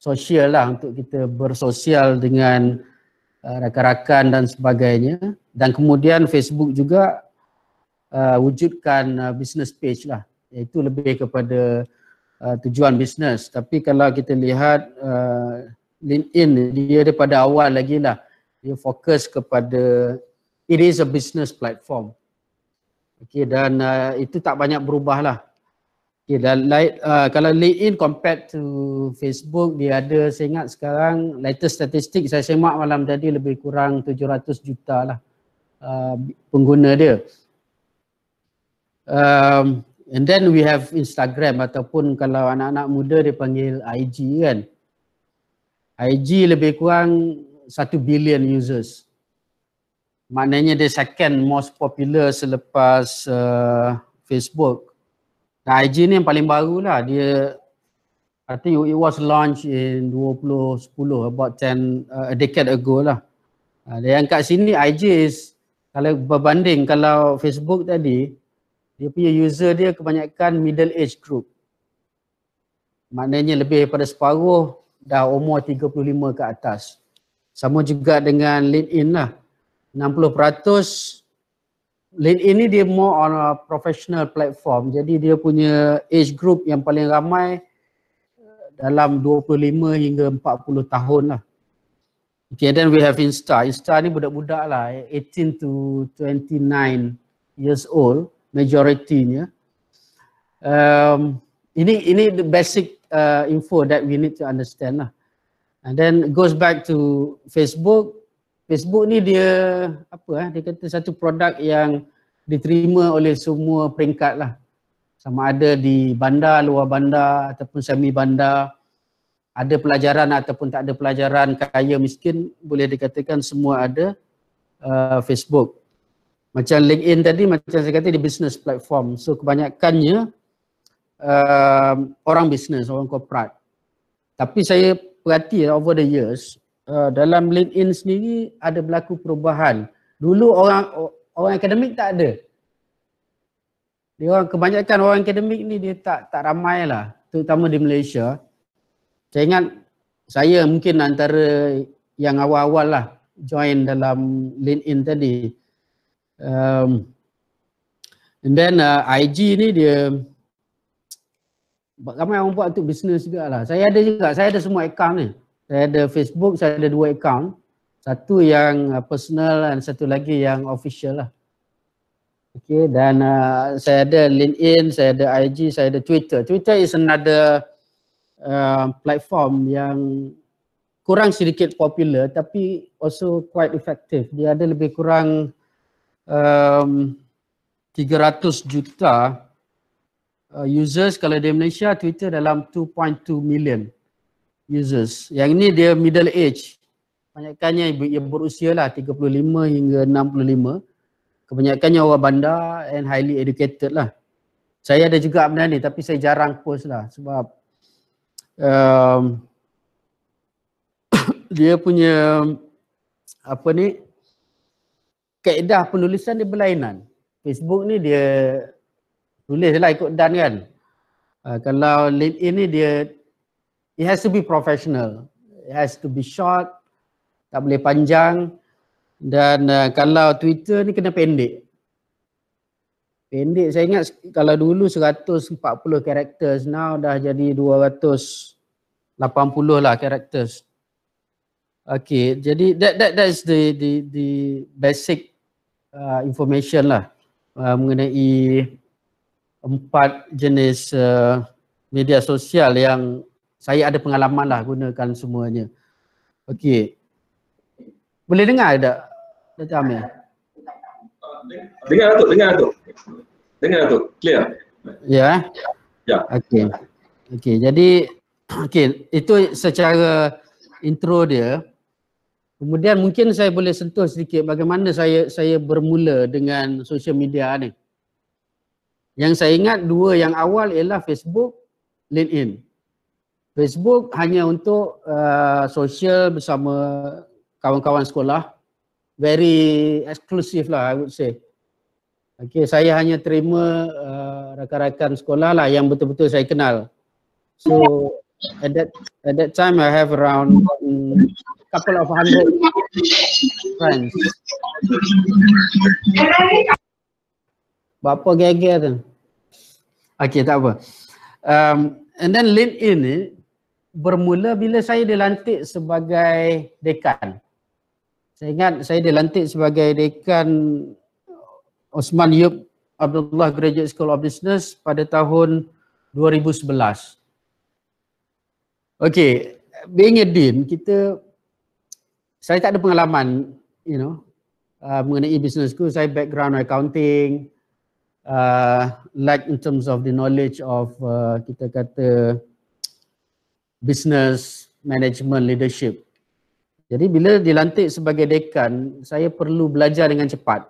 sosial lah untuk kita bersosial dengan uh, rakan-rakan dan sebagainya. Dan kemudian Facebook juga uh, wujudkan uh, business page lah. Iaitu lebih kepada uh, tujuan bisnes tapi kalau kita lihat uh, LinkedIn dia daripada awal lagi lah. Dia fokus kepada it is a business platform. Okay, dan uh, itu tak banyak berubah lah Okay, dan uh, kalau LinkedIn compared to Facebook, dia ada saya ingat sekarang latest statistik saya semak malam tadi lebih kurang 700 juta lah uh, pengguna dia. Um, and then we have Instagram ataupun kalau anak-anak muda dia panggil IG kan. IG lebih kurang 1 billion users. Maknanya dia second most popular selepas uh, Facebook. IG ni yang paling baru lah. Dia, I think it was launched in 2010, about 10, uh, a decade ago lah. Uh, yang kat sini IG is, kalau berbanding kalau Facebook tadi, dia punya user dia kebanyakan middle age group. Maknanya lebih daripada separuh dah umur 35 ke atas. Sama juga dengan LinkedIn lah. 60% LinkedIn ni dia more on a professional platform. Jadi dia punya age group yang paling ramai uh, dalam 25 hingga 40 tahun lah. Okay, then we have Insta. Insta ni budak-budak lah, 18 to 29 years old, majority-nya. Um, ini ini the basic uh, info that we need to understand lah. And then goes back to Facebook. Facebook ni dia apa eh dia kata satu produk yang diterima oleh semua peringkat lah. Sama ada di bandar, luar bandar ataupun semi bandar. Ada pelajaran ataupun tak ada pelajaran kaya miskin boleh dikatakan semua ada uh, Facebook. Macam LinkedIn tadi macam saya kata di business platform. So kebanyakannya uh, orang bisnes, orang korporat tapi saya perhati over the years uh, dalam LinkedIn sendiri ada berlaku perubahan. Dulu orang orang akademik tak ada. Dia orang kebanyakan orang akademik ni dia tak tak ramai lah terutama di Malaysia. Saya ingat saya mungkin antara yang awal-awal lah join dalam LinkedIn tadi. Um, and then uh, IG ni dia ramai orang buat untuk bisnes juga lah. Saya ada juga, saya ada semua account ni saya ada Facebook, saya ada dua account. Satu yang uh, personal dan satu lagi yang official lah. Okay, dan uh, saya ada LinkedIn, saya ada IG, saya ada Twitter. Twitter is another uh, platform yang kurang sedikit popular tapi also quite effective. Dia ada lebih kurang um, 300 juta uh, users kalau di Malaysia, Twitter dalam 2.2 million users. Yang ini dia middle age. Kebanyakannya yang berusia lah 35 hingga 65. Kebanyakannya orang bandar and highly educated lah. Saya ada juga benda ni tapi saya jarang post lah sebab um, dia punya apa ni kaedah penulisan dia berlainan. Facebook ni dia tulis lah ikut dan kan. Uh, kalau LinkedIn ni dia it has to be professional. It has to be short, tak boleh panjang. Dan uh, kalau Twitter ni kena pendek. Pendek saya ingat kalau dulu 140 characters, now dah jadi 280 lah characters. Okay, jadi that that that is the the the basic uh, information lah uh, mengenai empat jenis uh, media sosial yang saya ada pengalaman lah gunakan semuanya. Okey. Boleh dengar tak? Datuk Amir? Dengar tu, dengar tu. Dengar tu, clear. Ya. Eh? Ya. Okey. Okey, jadi okey, itu secara intro dia. Kemudian mungkin saya boleh sentuh sedikit bagaimana saya saya bermula dengan social media ni. Yang saya ingat dua yang awal ialah Facebook, LinkedIn. Facebook hanya untuk uh, sosial bersama kawan-kawan sekolah. Very exclusive lah I would say. Okay, saya hanya terima uh, rakan-rakan sekolah lah yang betul-betul saya kenal. So at that at that time I have around um, couple of hundred friends. Bapa geger tu. Okay, tak apa. Um, and then LinkedIn ni bermula bila saya dilantik sebagai dekan. Saya ingat saya dilantik sebagai dekan Osman Yub Abdullah Graduate School of Business pada tahun 2011. Okay, being a dean, kita saya tak ada pengalaman, you know, uh, mengenai business school. Saya background accounting, uh, like in terms of the knowledge of uh, kita kata business management leadership. Jadi bila dilantik sebagai dekan, saya perlu belajar dengan cepat.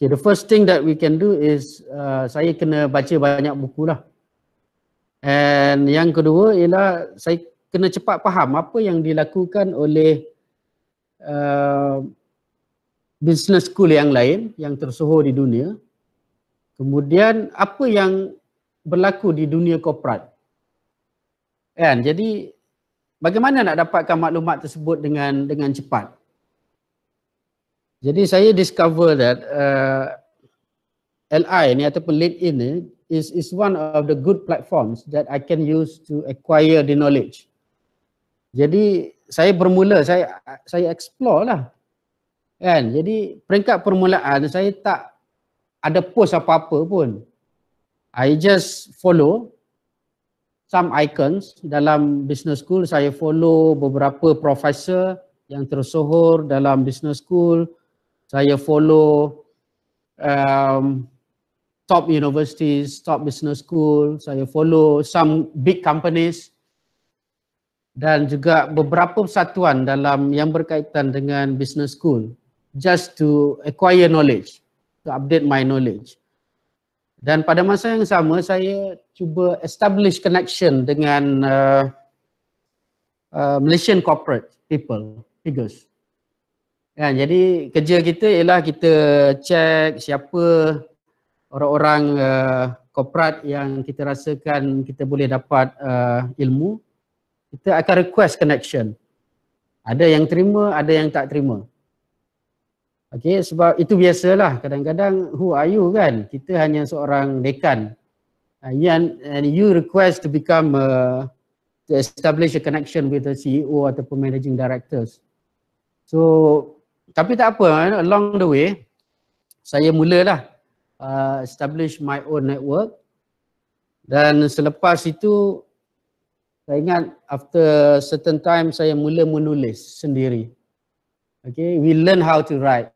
Okay, the first thing that we can do is uh, saya kena baca banyak buku lah. And yang kedua ialah saya kena cepat faham apa yang dilakukan oleh uh, business school yang lain yang tersohor di dunia. Kemudian apa yang berlaku di dunia korporat. Kan? Jadi bagaimana nak dapatkan maklumat tersebut dengan dengan cepat? Jadi saya discover that uh, LI ni ataupun LinkedIn ni is is one of the good platforms that I can use to acquire the knowledge. Jadi saya bermula saya saya explore lah. Kan? Jadi peringkat permulaan saya tak ada post apa-apa pun. I just follow some icons dalam business school. Saya follow beberapa profesor yang tersohor dalam business school saya follow um, top universities, top business school, saya follow some big companies dan juga beberapa persatuan dalam yang berkaitan dengan business school just to acquire knowledge, to update my knowledge. Dan pada masa yang sama saya cuba establish connection dengan uh, uh, Malaysian corporate people, figures. Kan, jadi kerja kita ialah kita check siapa orang-orang uh, korporat yang kita rasakan kita boleh dapat uh, ilmu. Kita akan request connection. Ada yang terima, ada yang tak terima. Okay, sebab itu biasalah kadang-kadang who are you kan? Kita hanya seorang dekan. Uh, and you request to become uh, to establish a connection with the CEO ataupun managing directors. So tapi tak apa, eh, along the way, saya mulalah uh, establish my own network dan selepas itu saya ingat after certain time saya mula menulis sendiri. Okay, we learn how to write.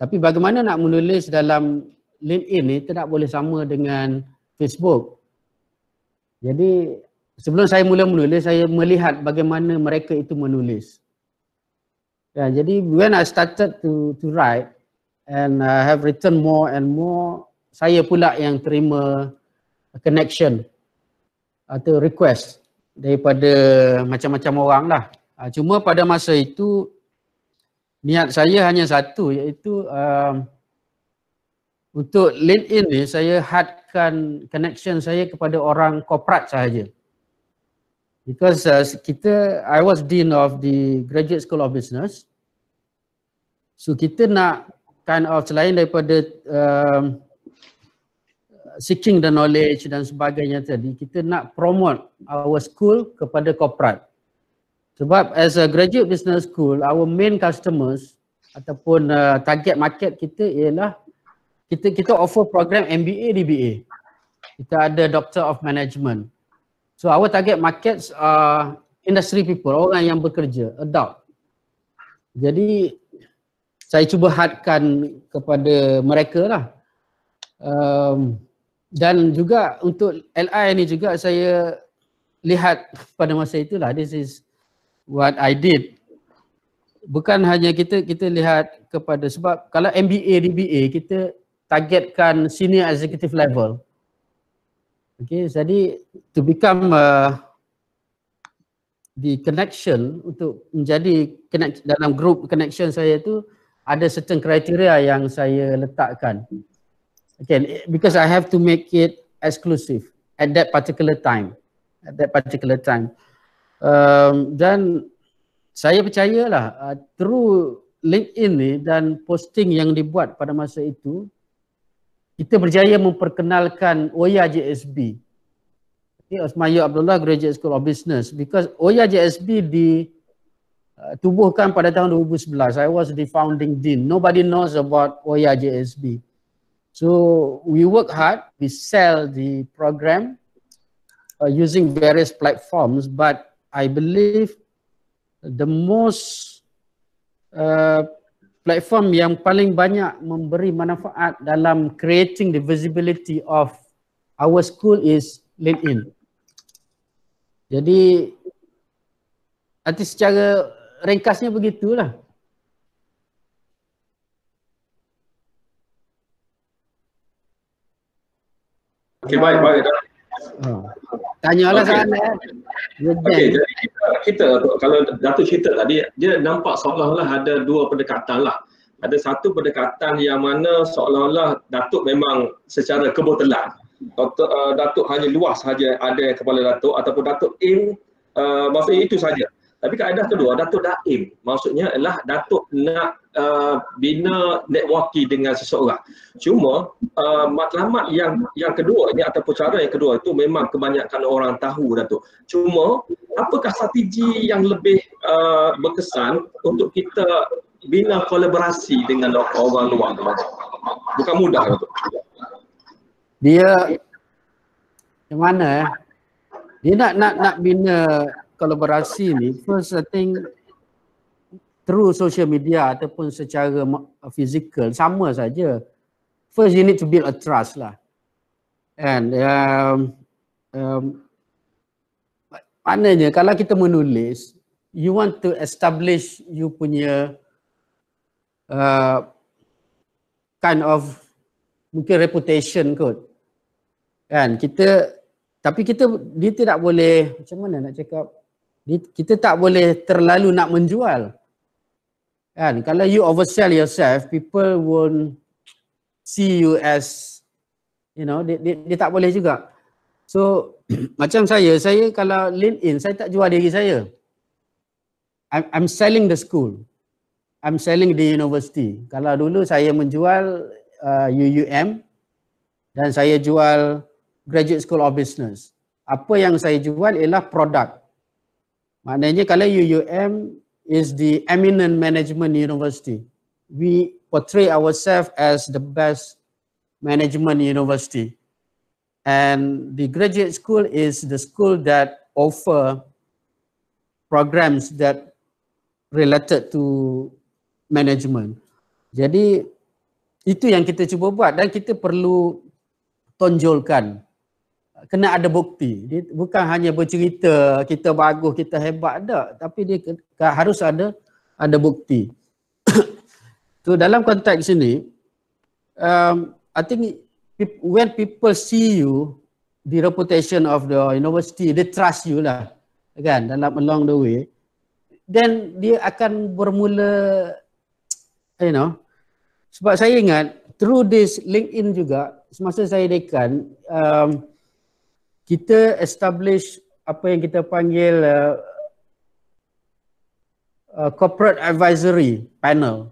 Tapi bagaimana nak menulis dalam LinkedIn ni tidak boleh sama dengan Facebook. Jadi sebelum saya mula menulis, saya melihat bagaimana mereka itu menulis. Ya, jadi when I started to to write and I have written more and more, saya pula yang terima connection atau request daripada macam-macam orang lah. Ah, cuma pada masa itu niat saya hanya satu iaitu um, untuk LinkedIn ni saya hadkan connection saya kepada orang korporat sahaja. Because uh, kita, I was dean of the Graduate School of Business. So kita nak kind of selain daripada um, seeking the knowledge dan sebagainya tadi, kita nak promote our school kepada corporate. Sebab as a graduate business school, our main customers ataupun uh, target market kita ialah kita kita offer program MBA DBA. Kita ada Doctor of Management. So our target markets are industry people, orang yang bekerja, adult. Jadi saya cuba hadkan kepada mereka lah. Um, dan juga untuk LI ni juga saya lihat pada masa itulah this is what I did. Bukan hanya kita kita lihat kepada sebab kalau MBA DBA kita targetkan senior executive level. Okay, jadi to become uh, the connection untuk menjadi connect, dalam group connection saya tu ada certain kriteria yang saya letakkan. Okay, because I have to make it exclusive at that particular time. at that particular time. Um, dan saya percayalah uh, through LinkedIn ni dan posting yang dibuat pada masa itu kita berjaya memperkenalkan OYA JSB. Okay, Osmaya Abdullah Graduate School of Business because OYA JSB ditubuhkan uh, pada tahun 2011. I was the founding dean. Nobody knows about OYA JSB. So we work hard, we sell the program uh, using various platforms but I believe the most uh, platform yang paling banyak memberi manfaat dalam creating the visibility of our school is LinkedIn. Jadi nanti secara ringkasnya begitulah. Okey baik baik. Oh. Tanyalah okay. sana. Okey, jadi kita, kita kalau Datuk cerita tadi, dia nampak seolah-olah ada dua pendekatan lah. Ada satu pendekatan yang mana seolah-olah Datuk memang secara kebetulan. Datuk, uh, Datuk hanya luas saja ada kepala Datuk ataupun Datuk aim uh, maksudnya itu saja. Tapi kaedah kedua, Datuk Daim maksudnya adalah Datuk nak uh, bina networking dengan seseorang. Cuma uh, matlamat yang yang kedua ini ataupun cara yang kedua itu memang kebanyakan orang tahu Datuk. Cuma apakah strategi yang lebih uh, berkesan untuk kita bina kolaborasi dengan orang luar? Bukan mudah Datuk. Dia yang mana eh? Dia nak nak nak bina kolaborasi ni first I think through social media ataupun secara fizikal sama saja. First you need to build a trust lah. And um, um, maknanya kalau kita menulis you want to establish you punya uh, kind of mungkin reputation kot. Kan kita tapi kita dia tidak boleh macam mana nak cakap? Kita tak boleh terlalu nak menjual. Kan? Kalau you oversell yourself, people won't see you as you know, dia, dia, dia tak boleh juga. So macam saya, saya kalau LinkedIn, saya tak jual diri saya. I'm, I'm selling the school. I'm selling the university. Kalau dulu saya menjual uh, UUM dan saya jual Graduate School of Business. Apa yang saya jual ialah produk. Maknanya kalau UUM is the eminent management university, we portray ourselves as the best management university. And the graduate school is the school that offer programs that related to management. Jadi itu yang kita cuba buat dan kita perlu tonjolkan kena ada bukti. Dia bukan hanya bercerita kita bagus, kita hebat tak, tapi dia harus ada ada bukti. so dalam konteks ini um, I think when people see you the reputation of the university, they trust you lah kan dalam along the way then dia akan bermula you know sebab saya ingat through this LinkedIn juga semasa saya dekan um, kita establish apa yang kita panggil uh, uh, corporate advisory panel.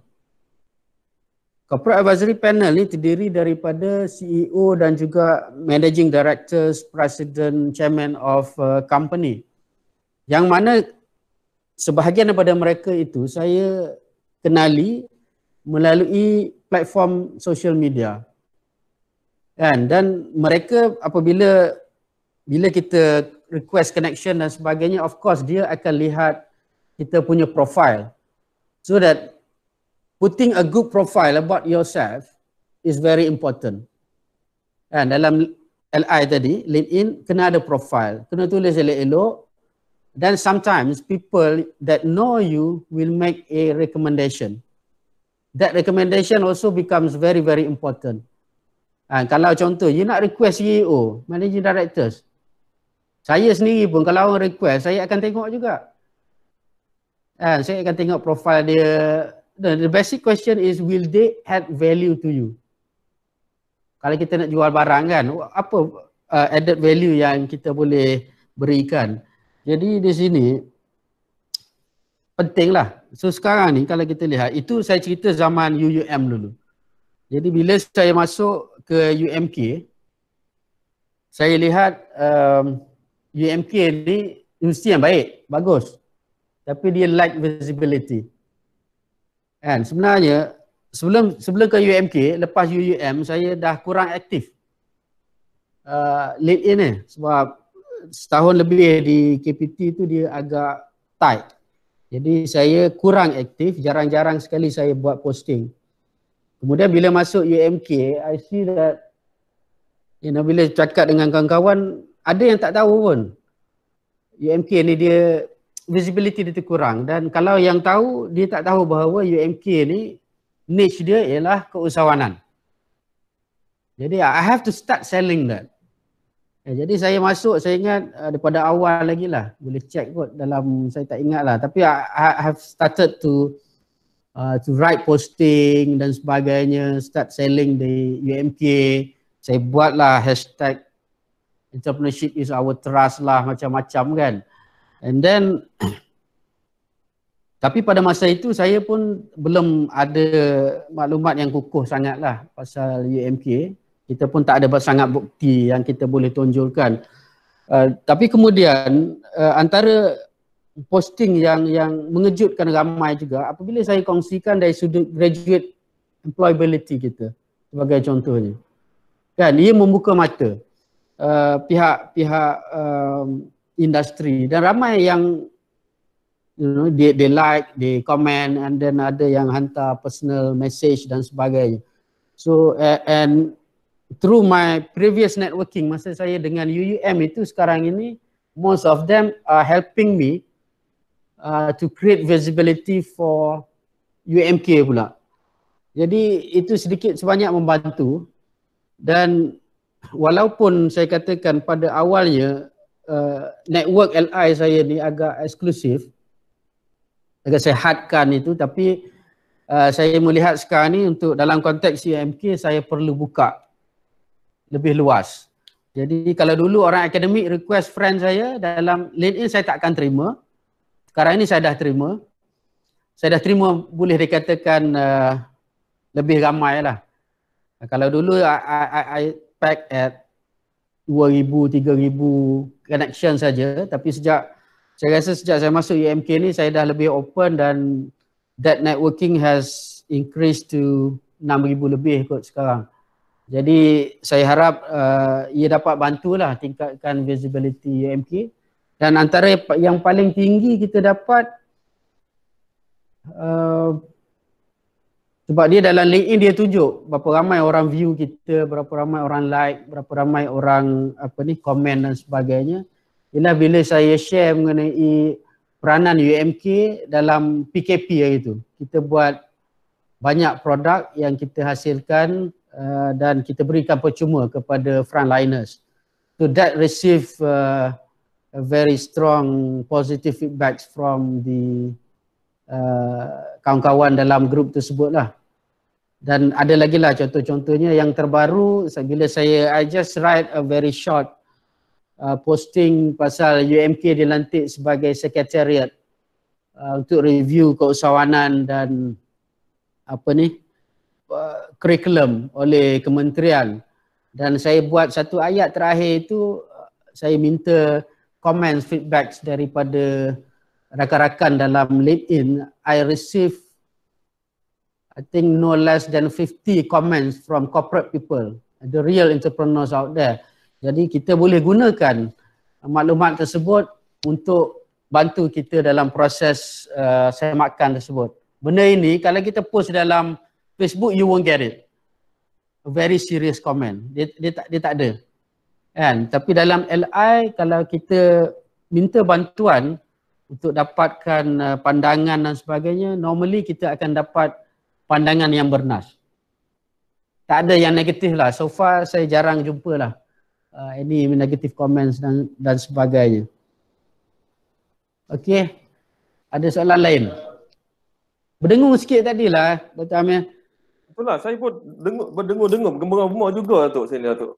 Corporate advisory panel ni terdiri daripada CEO dan juga managing directors, president, chairman of uh, company. Yang mana sebahagian daripada mereka itu saya kenali melalui platform social media. Kan? Dan mereka apabila bila kita request connection dan sebagainya of course dia akan lihat kita punya profile. So that putting a good profile about yourself is very important. Dan dalam LI tadi LinkedIn kena ada profile. Kena tulis elok-elok. Dan sometimes people that know you will make a recommendation. That recommendation also becomes very very important. Ha, kalau contoh, you nak request CEO, managing directors, saya sendiri pun kalau orang request, saya akan tengok juga. Kan, saya akan tengok profile dia. The, the basic question is, will they add value to you? Kalau kita nak jual barang kan, apa uh, added value yang kita boleh berikan. Jadi di sini pentinglah. So sekarang ni kalau kita lihat itu saya cerita zaman UUM dulu. Jadi bila saya masuk ke UMK saya lihat um, UMK ni universiti yang baik, bagus. Tapi dia lack visibility. Kan sebenarnya sebelum sebelum ke UMK, lepas UUM saya dah kurang aktif. Uh, LinkedIn ni sebab setahun lebih di KPT tu dia agak tight. Jadi saya kurang aktif, jarang-jarang sekali saya buat posting. Kemudian bila masuk UMK, I see that you know, bila cakap dengan kawan-kawan, ada yang tak tahu pun. UMK ni dia visibility dia kurang dan kalau yang tahu dia tak tahu bahawa UMK ni niche dia ialah keusahawanan. Jadi I have to start selling that. Ya, jadi saya masuk, saya ingat uh, daripada awal lagi lah. Boleh check kot dalam, saya tak ingat lah. Tapi I, I have started to uh, to write posting dan sebagainya, start selling di UMK. Saya buatlah hashtag entrepreneurship is our trust lah, macam-macam kan. And then, tapi pada masa itu saya pun belum ada maklumat yang kukuh sangat lah pasal UMK kita pun tak ada sangat bukti yang kita boleh tonjolkan. Uh, tapi kemudian uh, antara posting yang yang mengejutkan ramai juga apabila saya kongsikan dari sudut graduate employability kita sebagai contohnya. Kan ia membuka mata uh, pihak-pihak um, industri dan ramai yang you know they, they like, they comment and then ada yang hantar personal message dan sebagainya. So uh, and through my previous networking masa saya dengan UUM itu sekarang ini most of them are helping me uh, to create visibility for UMK pula. Jadi itu sedikit sebanyak membantu dan walaupun saya katakan pada awalnya uh, network LI saya ni agak eksklusif agak saya itu tapi uh, saya melihat sekarang ni untuk dalam konteks UMK saya perlu buka lebih luas. Jadi kalau dulu orang akademik request friend saya dalam LinkedIn saya tak akan terima. Sekarang ini saya dah terima. Saya dah terima boleh dikatakan uh, lebih ramai lah. Kalau dulu I, I, I pack at 2,000, 3,000 connection saja. Tapi sejak, saya rasa sejak saya masuk UMK ni saya dah lebih open dan that networking has increased to 6,000 lebih kot sekarang. Jadi saya harap uh, ia dapat bantulah tingkatkan visibility UMK dan antara yang paling tinggi kita dapat uh, sebab dia dalam LinkedIn dia tunjuk berapa ramai orang view kita, berapa ramai orang like, berapa ramai orang apa ni komen dan sebagainya. Ialah bila saya share mengenai peranan UMK dalam PKP itu. Kita buat banyak produk yang kita hasilkan Uh, dan kita berikan percuma kepada frontliners. So that receive uh, a very strong positive feedback from the uh, kawan-kawan dalam grup tersebut lah. Dan ada lagi lah contoh-contohnya. Yang terbaru bila saya I just write a very short uh, posting pasal UMK dilantik sebagai sekretariat uh, untuk review keusahawanan dan apa ni uh, oleh kementerian. Dan saya buat satu ayat terakhir itu saya minta comments feedback daripada rakan-rakan dalam LinkedIn I receive I think no less than 50 comments from corporate people the real entrepreneurs out there jadi kita boleh gunakan maklumat tersebut untuk bantu kita dalam proses uh, semakan tersebut benda ini kalau kita post dalam Facebook you won't get it. A very serious comment. Dia, dia tak dia tak ada. Kan? Tapi dalam LI kalau kita minta bantuan untuk dapatkan uh, pandangan dan sebagainya, normally kita akan dapat pandangan yang bernas. Tak ada yang negatif lah. So far saya jarang jumpa lah uh, any negative comments dan dan sebagainya. Okay. Ada soalan lain? Berdengung sikit tadi lah Dr. Amir itulah saya pun dengar berdengur-dengur bergembira-gembira juga Datuk sini Datuk.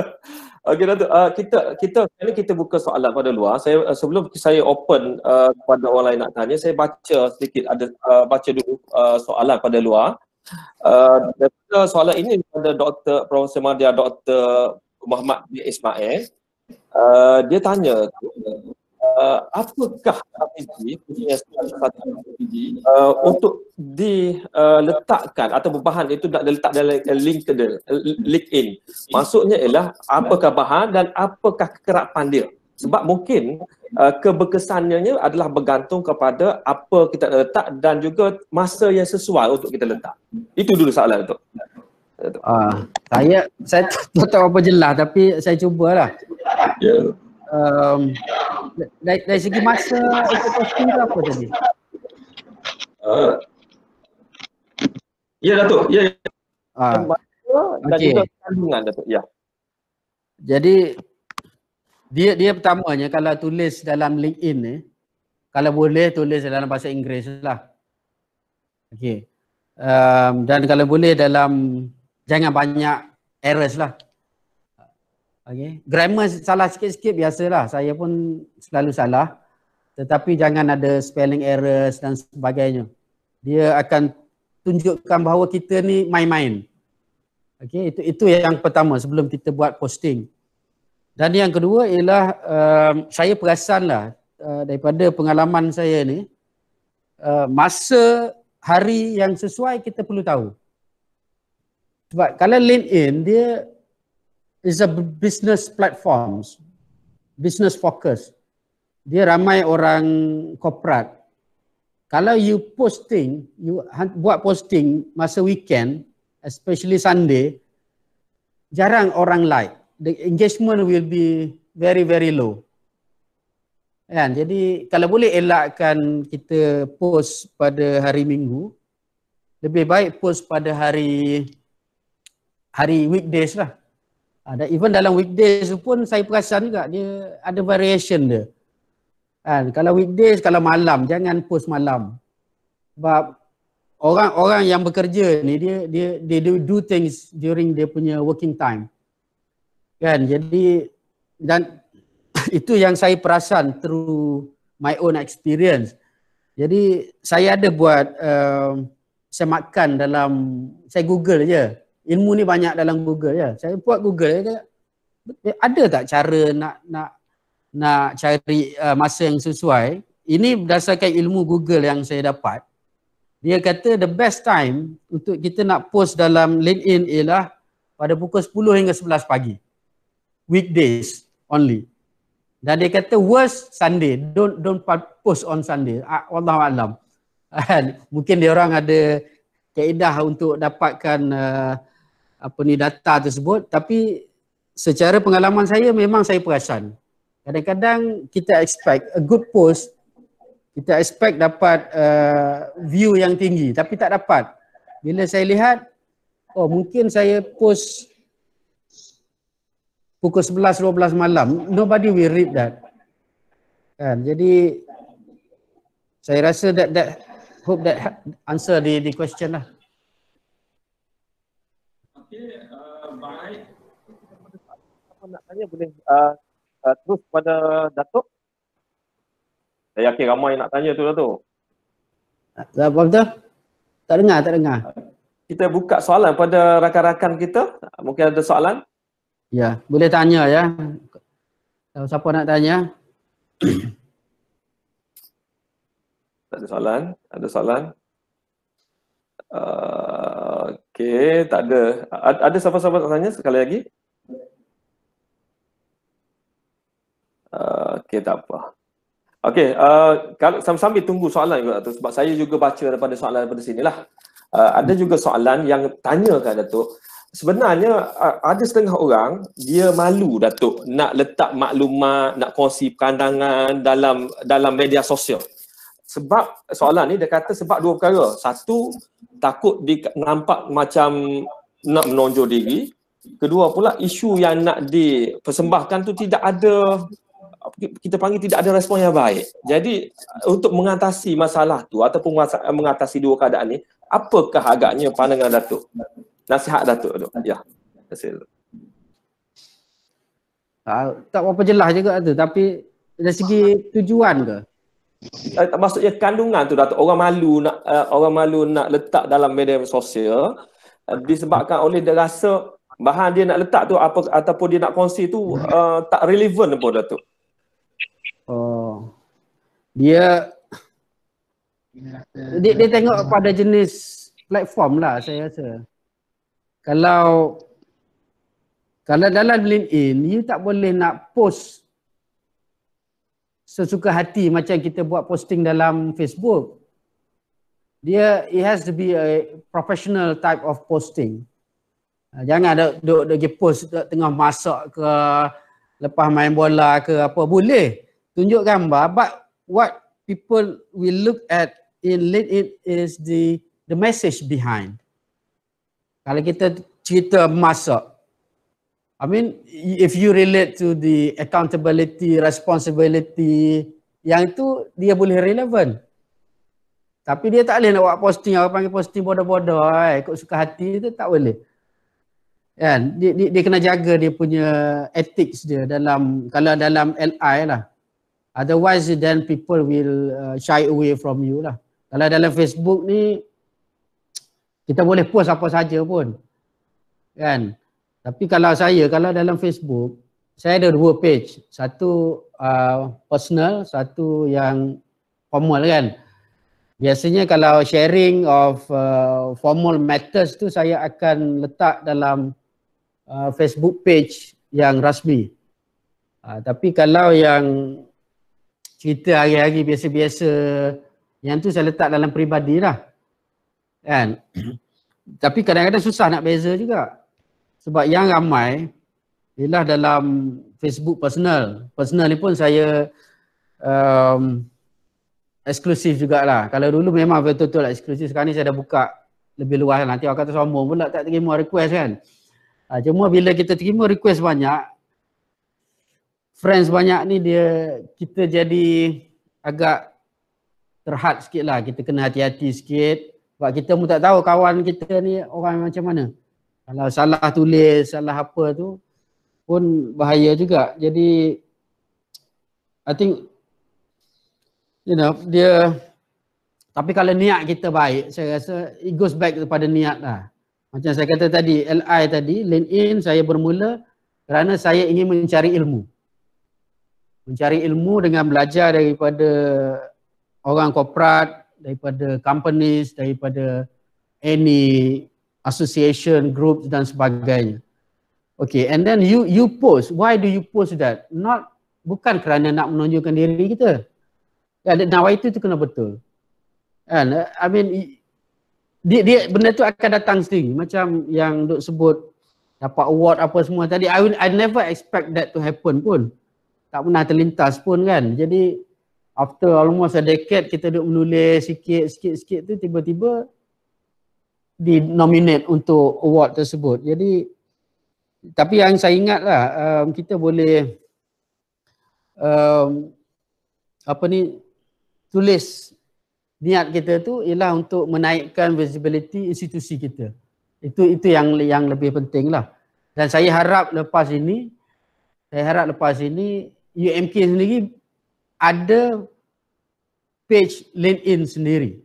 Okey Datuk, uh, kita kita ini kita buka soalan pada luar. Saya uh, sebelum saya open uh, kepada orang lain nak tanya, saya baca sedikit ada uh, baca dulu uh, soalan pada luar. Uh, soalan ini pada Dr. Profesor Madia Dr. Muhammad bin Ismail. Uh, dia tanya uh, apakah strategi uh, untuk diletakkan uh, atau bahan itu nak diletak dalam LinkedIn, LinkedIn. Maksudnya ialah apakah bahan dan apakah kekerapan dia. Sebab mungkin uh, keberkesannya adalah bergantung kepada apa kita letak dan juga masa yang sesuai untuk kita letak. Itu dulu soalan itu. Uh, saya saya tak tahu apa jelas tapi saya cubalah. Ya. Yeah um, dari, dari segi masa posting tu apa tadi? Uh, ya Datuk, ya. Ah. Okay. kandungan Datuk, ya. Jadi dia dia pertamanya kalau tulis dalam LinkedIn ni kalau boleh tulis dalam bahasa Inggeris lah. Okey. Um, dan kalau boleh dalam jangan banyak errors lah. Okay. Grammar salah sikit-sikit biasalah. Saya pun selalu salah. Tetapi jangan ada spelling errors dan sebagainya. Dia akan tunjukkan bahawa kita ni main-main. Okay. Itu itu yang pertama sebelum kita buat posting. Dan yang kedua ialah uh, saya perasan lah uh, daripada pengalaman saya ni uh, masa hari yang sesuai kita perlu tahu. Sebab kalau LinkedIn dia is a business platforms, business focus. Dia ramai orang korporat. Kalau you posting, you buat posting masa weekend, especially Sunday, jarang orang like. The engagement will be very very low. Kan? Jadi kalau boleh elakkan kita post pada hari Minggu, lebih baik post pada hari hari weekdays lah. Ada even dalam weekdays pun saya perasan juga dia ada variation dia. Kan kalau weekdays kalau malam jangan post malam. Sebab orang-orang yang bekerja ni dia dia dia do, do things during dia punya working time. Kan jadi dan itu yang saya perasan through my own experience. Jadi saya ada buat uh, saya makan dalam saya google je ilmu ni banyak dalam Google ya. Saya buat Google ya. Ada tak cara nak nak nak cari uh, masa yang sesuai? Ini berdasarkan ilmu Google yang saya dapat. Dia kata the best time untuk kita nak post dalam LinkedIn ialah pada pukul 10 hingga 11 pagi. Weekdays only. Dan dia kata worst Sunday. Don't don't post on Sunday. Ah, wallahu alam. Mungkin dia orang ada kaedah untuk dapatkan uh, apa ni data tersebut. Tapi secara pengalaman saya memang saya perasan. Kadang-kadang kita expect a good post kita expect dapat uh, view yang tinggi tapi tak dapat. Bila saya lihat oh mungkin saya post pukul 11 12 malam. Nobody will read that. Kan? Jadi saya rasa that that hope that answer the the question lah tanya boleh uh, uh, terus pada Datuk. Saya yakin ramai nak tanya tu Datuk. Tak apa betul? Tak dengar, tak dengar. Kita buka soalan pada rakan-rakan kita. Mungkin ada soalan? Ya, boleh tanya ya. Kalau siapa nak tanya. tak ada soalan? Ada soalan? Uh, okay, tak ada. Ada siapa-siapa nak tanya sekali lagi? Uh, okay, tak apa. Okay, uh, kalau sambil-sambil tunggu soalan juga tu sebab saya juga baca daripada soalan daripada sini lah. Uh, ada juga soalan yang tanyakan Datuk, sebenarnya uh, ada setengah orang dia malu Datuk nak letak maklumat, nak kongsi pandangan dalam dalam media sosial. Sebab soalan ni dia kata sebab dua perkara. Satu, takut di, nampak macam nak menonjol diri. Kedua pula isu yang nak dipersembahkan tu tidak ada kita panggil tidak ada respon yang baik. Jadi untuk mengatasi masalah tu ataupun mengatasi dua keadaan ni, apakah agaknya pandangan Datuk? Nasihat Datuk tu. Ya. Terima. Uh, tak berapa jelas juga tu tapi dari segi tujuan ke? Uh, maksudnya kandungan tu Datuk orang malu nak uh, orang malu nak letak dalam media sosial uh, disebabkan oleh dia rasa bahan dia nak letak tu apa ataupun dia nak kongsi tu uh, tak relevan pun Datuk. Oh. Dia dia, dia tengok pada jenis platform lah saya rasa. Kalau kalau dalam LinkedIn, you tak boleh nak post sesuka hati macam kita buat posting dalam Facebook. Dia, it has to be a professional type of posting. Ah, jangan duk duk post tengah masak ke lepas main bola ke apa boleh tunjuk gambar but what people will look at in LinkedIn is the the message behind. Kalau kita cerita masak I mean, if you relate to the accountability, responsibility, yang itu dia boleh relevan. Tapi dia tak boleh nak buat posting, orang panggil posting bodoh-bodoh, eh, ikut suka hati itu tak boleh. Kan? Dia, dia, dia kena jaga dia punya ethics dia dalam, kalau dalam LI lah. Otherwise then people will uh, shy away from you lah. Kalau dalam Facebook ni, kita boleh post apa saja pun. Kan? Tapi kalau saya, kalau dalam Facebook, saya ada dua page. Satu uh, personal, satu yang formal kan. Biasanya kalau sharing of uh, formal matters tu saya akan letak dalam uh, Facebook page yang rasmi. Uh, tapi kalau yang cerita hari-hari biasa-biasa, yang tu saya letak dalam peribadi lah. Kan? tapi kadang-kadang susah nak beza juga. Sebab yang ramai ialah dalam Facebook personal. Personal ni pun saya um, eksklusif jugalah. Kalau dulu memang betul-betul eksklusif. Sekarang ni saya dah buka lebih luas. Nanti orang kata sombong pula tak terima request kan. Uh, cuma bila kita terima request banyak, friends banyak ni dia kita jadi agak terhad sikit lah. Kita kena hati-hati sikit. Sebab kita pun tak tahu kawan kita ni orang macam mana. Kalau salah tulis, salah apa tu pun bahaya juga. Jadi I think you know dia tapi kalau niat kita baik, saya rasa it goes back kepada niat lah. Macam saya kata tadi, LI tadi, LinkedIn saya bermula kerana saya ingin mencari ilmu. Mencari ilmu dengan belajar daripada orang korporat, daripada companies, daripada any association, group dan sebagainya. Okay, and then you you post. Why do you post that? Not bukan kerana nak menunjukkan diri kita. Ya, nawa itu tu kena betul. And I mean, dia, dia benda tu akan datang sendiri. Macam yang duk sebut dapat award apa semua tadi. I, I never expect that to happen pun. Tak pernah terlintas pun kan. Jadi after almost a decade kita duk menulis sikit, sikit, sikit tu tiba-tiba di nominate untuk award tersebut. Jadi tapi yang saya ingatlah um, kita boleh um, apa ni tulis niat kita tu ialah untuk menaikkan visibility institusi kita. Itu itu yang yang lebih penting lah. Dan saya harap lepas ini saya harap lepas ini UMK sendiri ada page LinkedIn sendiri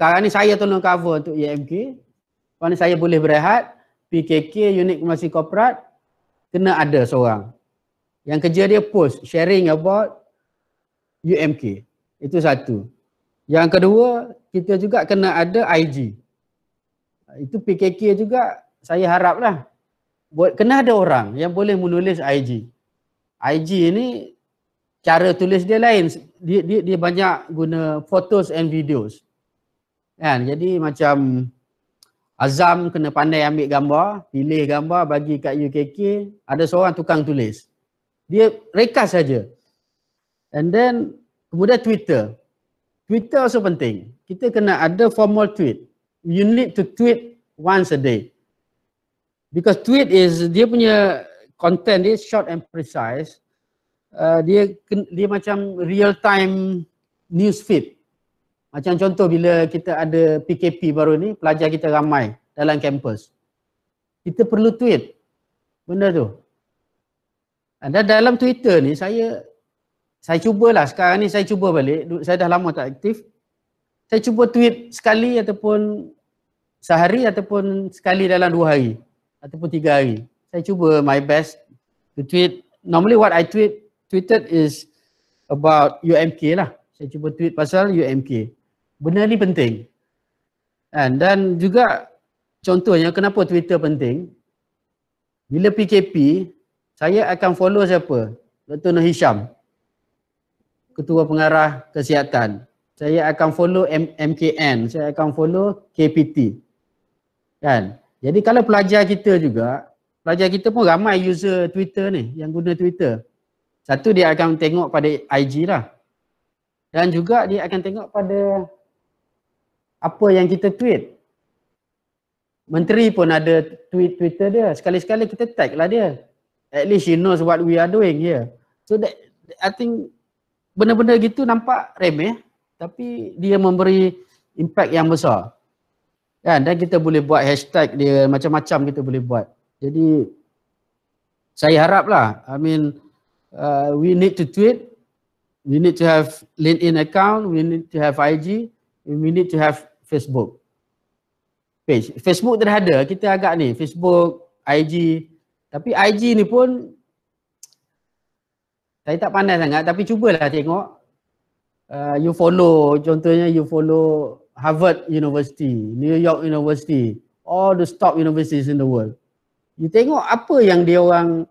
sekarang ni saya tolong cover untuk. Lepas ni saya boleh berehat. PKK, unit komersi korporat, kena ada seorang. Yang kerja dia post, sharing about UMK. Itu satu. Yang kedua, kita juga kena ada IG. Itu PKK juga saya haraplah. Kena ada orang yang boleh menulis IG. IG ni cara tulis dia lain. Dia, dia, dia banyak guna photos and videos. Kan? Jadi macam Azam kena pandai ambil gambar, pilih gambar bagi kat UKK, ada seorang tukang tulis. Dia rekas saja. And then kemudian Twitter. Twitter also penting. Kita kena ada formal tweet. You need to tweet once a day. Because tweet is dia punya content dia short and precise. uh, dia dia macam real time news feed. Macam contoh bila kita ada PKP baru ni, pelajar kita ramai dalam kampus. Kita perlu tweet benda tu. Dan dalam Twitter ni saya saya cubalah sekarang ni saya cuba balik, saya dah lama tak aktif. Saya cuba tweet sekali ataupun sehari ataupun sekali dalam dua hari ataupun tiga hari. Saya cuba my best to tweet. Normally what I tweet tweeted is about UMK lah. Saya cuba tweet pasal UMK. Benda ni penting. And dan juga contohnya kenapa Twitter penting. Bila PKP, saya akan follow siapa? Dr. Nur Hisham. Ketua Pengarah Kesihatan. Saya akan follow M- MKN. Saya akan follow KPT. Kan? Jadi kalau pelajar kita juga, pelajar kita pun ramai user Twitter ni yang guna Twitter. Satu dia akan tengok pada IG lah. Dan juga dia akan tengok pada apa yang kita tweet. Menteri pun ada tweet Twitter dia. Sekali-sekali kita tag lah dia at least she knows what we are doing here. So that I think benda-benda gitu nampak remeh tapi dia memberi impact yang besar. Kan dan kita boleh buat hashtag dia macam-macam kita boleh buat. Jadi saya haraplah I mean uh, we need to tweet we need to have LinkedIn account, we need to have IG, we need to have Facebook. Page. Facebook dah ada, kita agak ni Facebook, IG, tapi IG ni pun saya tak pandai sangat. Tapi cubalah tengok. Uh, you follow contohnya you follow Harvard University, New York University, all the top universities in the world. You tengok apa yang dia orang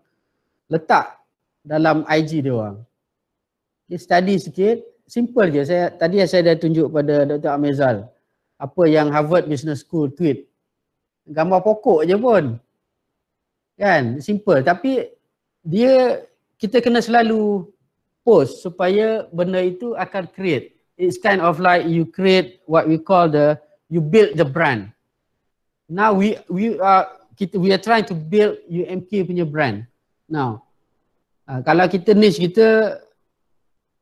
letak dalam IG dia orang. Okay, study sikit, simple je. Saya tadi saya dah tunjuk pada Dr. Amezal apa yang Harvard Business School tweet. Gambar pokok je pun kan simple tapi dia kita kena selalu post supaya benda itu akan create it's kind of like you create what we call the you build the brand now we we are kita we are trying to build UMK punya brand. Now uh, kalau kita niche kita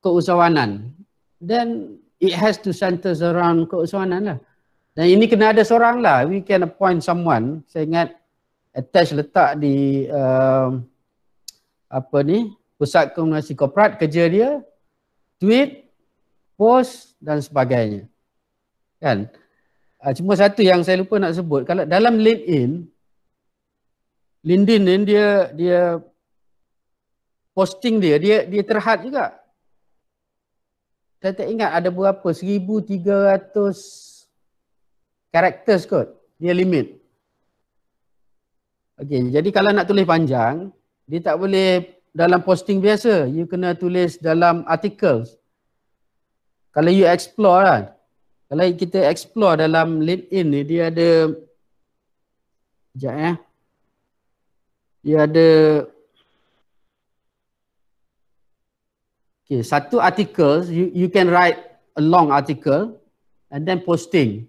keusahawanan. Then it has to center around keusahawanan lah. Dan ini kena ada seorang lah. We can appoint someone. Saya ingat attach letak di uh, apa ni? Pusat komunikasi korporat kerja dia tweet post dan sebagainya. Kan? Uh, cuma satu yang saya lupa nak sebut. Kalau dalam LinkedIn LinkedIn ni dia dia posting dia dia dia terhad juga saya tak ingat ada berapa 1300 characters kot dia limit Okey, jadi kalau nak tulis panjang, dia tak boleh dalam posting biasa. You kena tulis dalam artikel. Kalau you explore lah. Kalau kita explore dalam LinkedIn ni, dia ada Sekejap eh. Dia ada Okay, satu artikel, you, you can write a long article and then posting.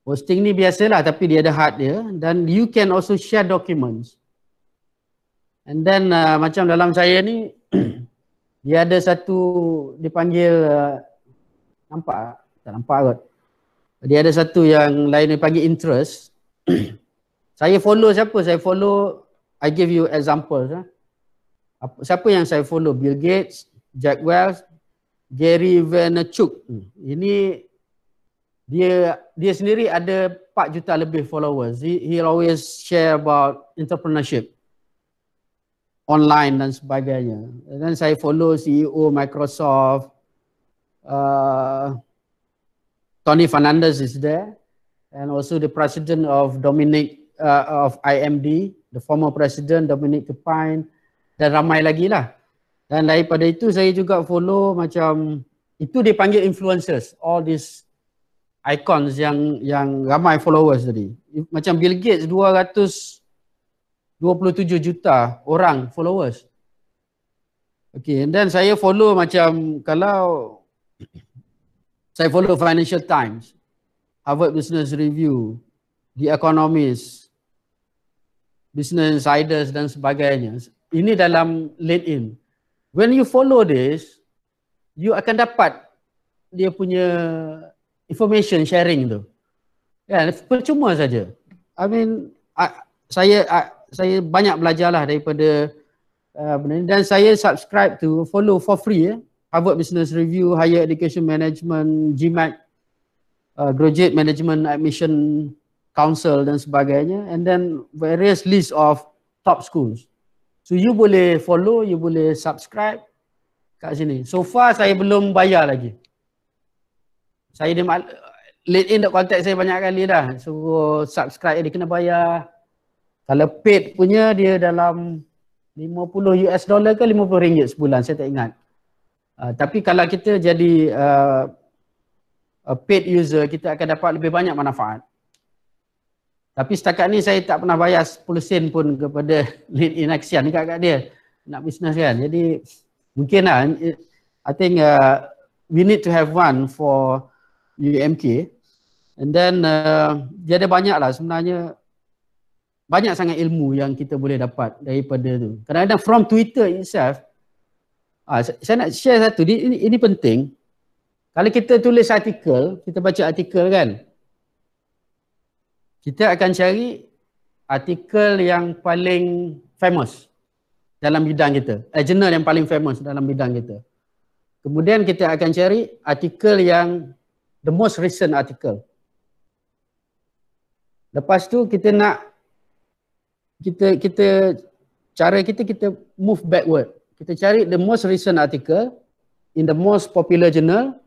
Posting ni biasalah tapi dia ada hard dia dan you can also share documents. And then uh, macam dalam saya ni dia ada satu dipanggil uh, nampak tak nampak kot. Dia ada satu yang lain dipanggil interest. saya follow siapa? Saya follow I give you examples. Huh? Siapa yang saya follow? Bill Gates, Jack Welch, Gary Vaynerchuk. Ini dia dia sendiri ada 4 juta lebih followers. He, he always share about entrepreneurship online dan sebagainya. Dan saya follow CEO Microsoft, uh, Tony Fernandez is there, and also the president of Dominic uh, of IMD, the former president Dominic Kepine, dan ramai lagi lah. Dan daripada itu saya juga follow macam itu dipanggil influencers, all these icons yang yang ramai followers tadi. Macam Bill Gates 227 juta orang followers. Okay, and then saya follow macam kalau saya follow Financial Times, Harvard Business Review, The Economist, Business Insiders dan sebagainya. Ini dalam LinkedIn. when you follow this, you akan dapat dia punya information sharing tu. Ya, percuma saja. I mean, uh, saya uh, saya banyak belajar lah daripada uh, dan saya subscribe to follow for free ya. Harvard Business Review, Higher Education Management, GMAT, uh, Graduate Management Admission Council dan sebagainya and then various list of top schools. So you boleh follow, you boleh subscribe kat sini. So far saya belum bayar lagi. Saya dia LinkedIn dah contact saya banyak kali dah. So subscribe dia kena bayar. Kalau paid punya dia dalam 50 US dollar ke 50 ringgit sebulan saya tak ingat. Uh, tapi kalau kita jadi uh, a paid user kita akan dapat lebih banyak manfaat. Tapi setakat ni saya tak pernah bayar 10 sen pun kepada LinkedIn Action dekat kat dia nak bisnes kan. Jadi mungkin lah, I think uh, we need to have one for UMK. And then uh, dia ada banyak lah sebenarnya banyak sangat ilmu yang kita boleh dapat daripada tu. Kadang-kadang from Twitter itself, ah, saya nak share satu, ini, ini penting. Kalau kita tulis artikel, kita baca artikel kan, kita akan cari artikel yang paling famous dalam bidang kita. Eh, jurnal yang paling famous dalam bidang kita. Kemudian kita akan cari artikel yang the most recent article. Lepas tu kita nak kita kita cara kita kita move backward. Kita cari the most recent article in the most popular journal.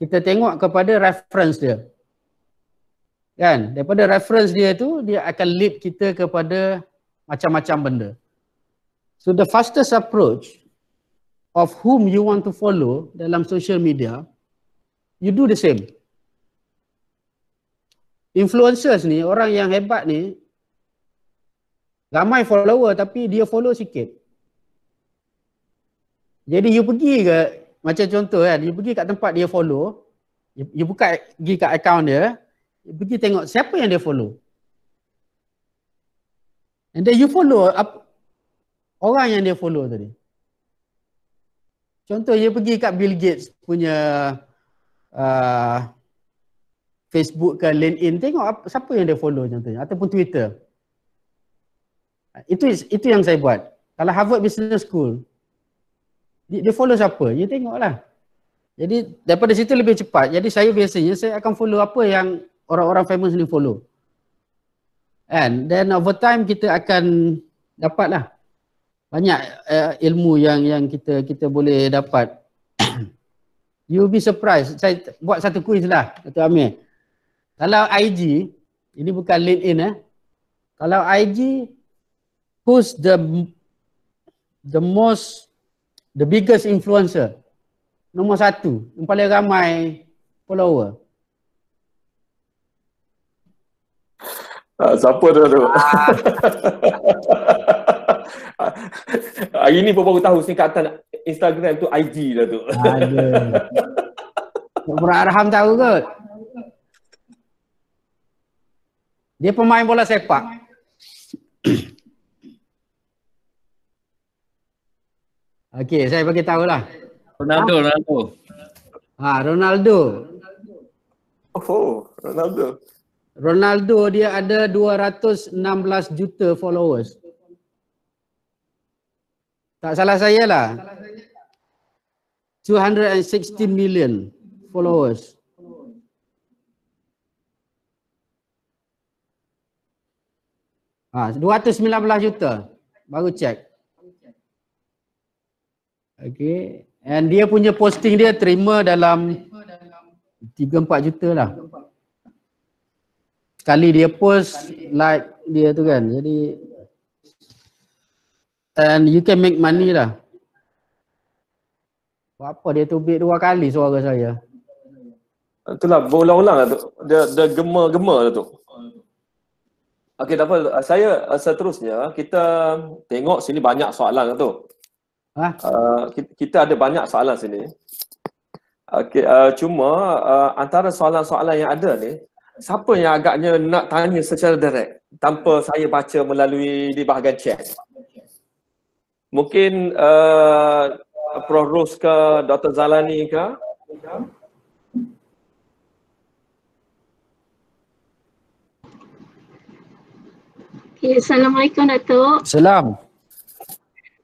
Kita tengok kepada reference dia. Kan? Daripada reference dia tu, dia akan lead kita kepada macam-macam benda. So the fastest approach of whom you want to follow dalam social media, you do the same. Influencers ni, orang yang hebat ni, ramai follower tapi dia follow sikit. Jadi you pergi ke, macam contoh kan, you pergi kat tempat dia follow, you, you buka pergi kat account dia, pergi tengok siapa yang dia follow. And then you follow up, orang yang dia follow tadi. Contoh dia pergi kat Bill Gates punya uh, Facebook ke LinkedIn tengok apa, siapa yang dia follow contohnya ataupun Twitter. Itu itu yang saya buat. Kalau Harvard Business School dia, dia follow siapa? You tengoklah. Jadi daripada situ lebih cepat. Jadi saya biasanya saya akan follow apa yang orang-orang famous ni follow. And then over time kita akan dapatlah banyak uh, ilmu yang yang kita kita boleh dapat. You'll be surprised. Saya buat satu quiz lah, Dr. Amir. Kalau IG, ini bukan LinkedIn eh. Kalau IG, who's the the most, the biggest influencer? Nombor satu, yang paling ramai follower. Uh, siapa tu tu? Hari ni pun baru tahu singkatan Instagram tu IG dah tu. Ada. Berapa Arham tahu ke? Dia pemain bola sepak. Okey, saya bagi tahu lah. Ronaldo, Ronaldo. Ha, Ronaldo. Oh, Ronaldo. Ronaldo dia ada 216 juta followers. Tak salah saya lah. 260 million followers. Ha, 219 juta. Baru check. Okay. And dia punya posting dia terima dalam 3-4 juta lah sekali dia post like dia tu kan jadi and you can make money lah apa dia tu beat dua kali suara saya itulah berulang-ulang lah tu dia, dia gema-gema lah tu Okey, tak apa. Saya seterusnya, kita tengok sini banyak soalan lah tu. Ha? Uh, kita ada banyak soalan sini. Okey, uh, cuma uh, antara soalan-soalan yang ada ni, siapa yang agaknya nak tanya secara direct tanpa saya baca melalui di bahagian chat? Mungkin uh, Prof Ros ke Dr Zalani ke Okay, Assalamualaikum Datuk. Salam.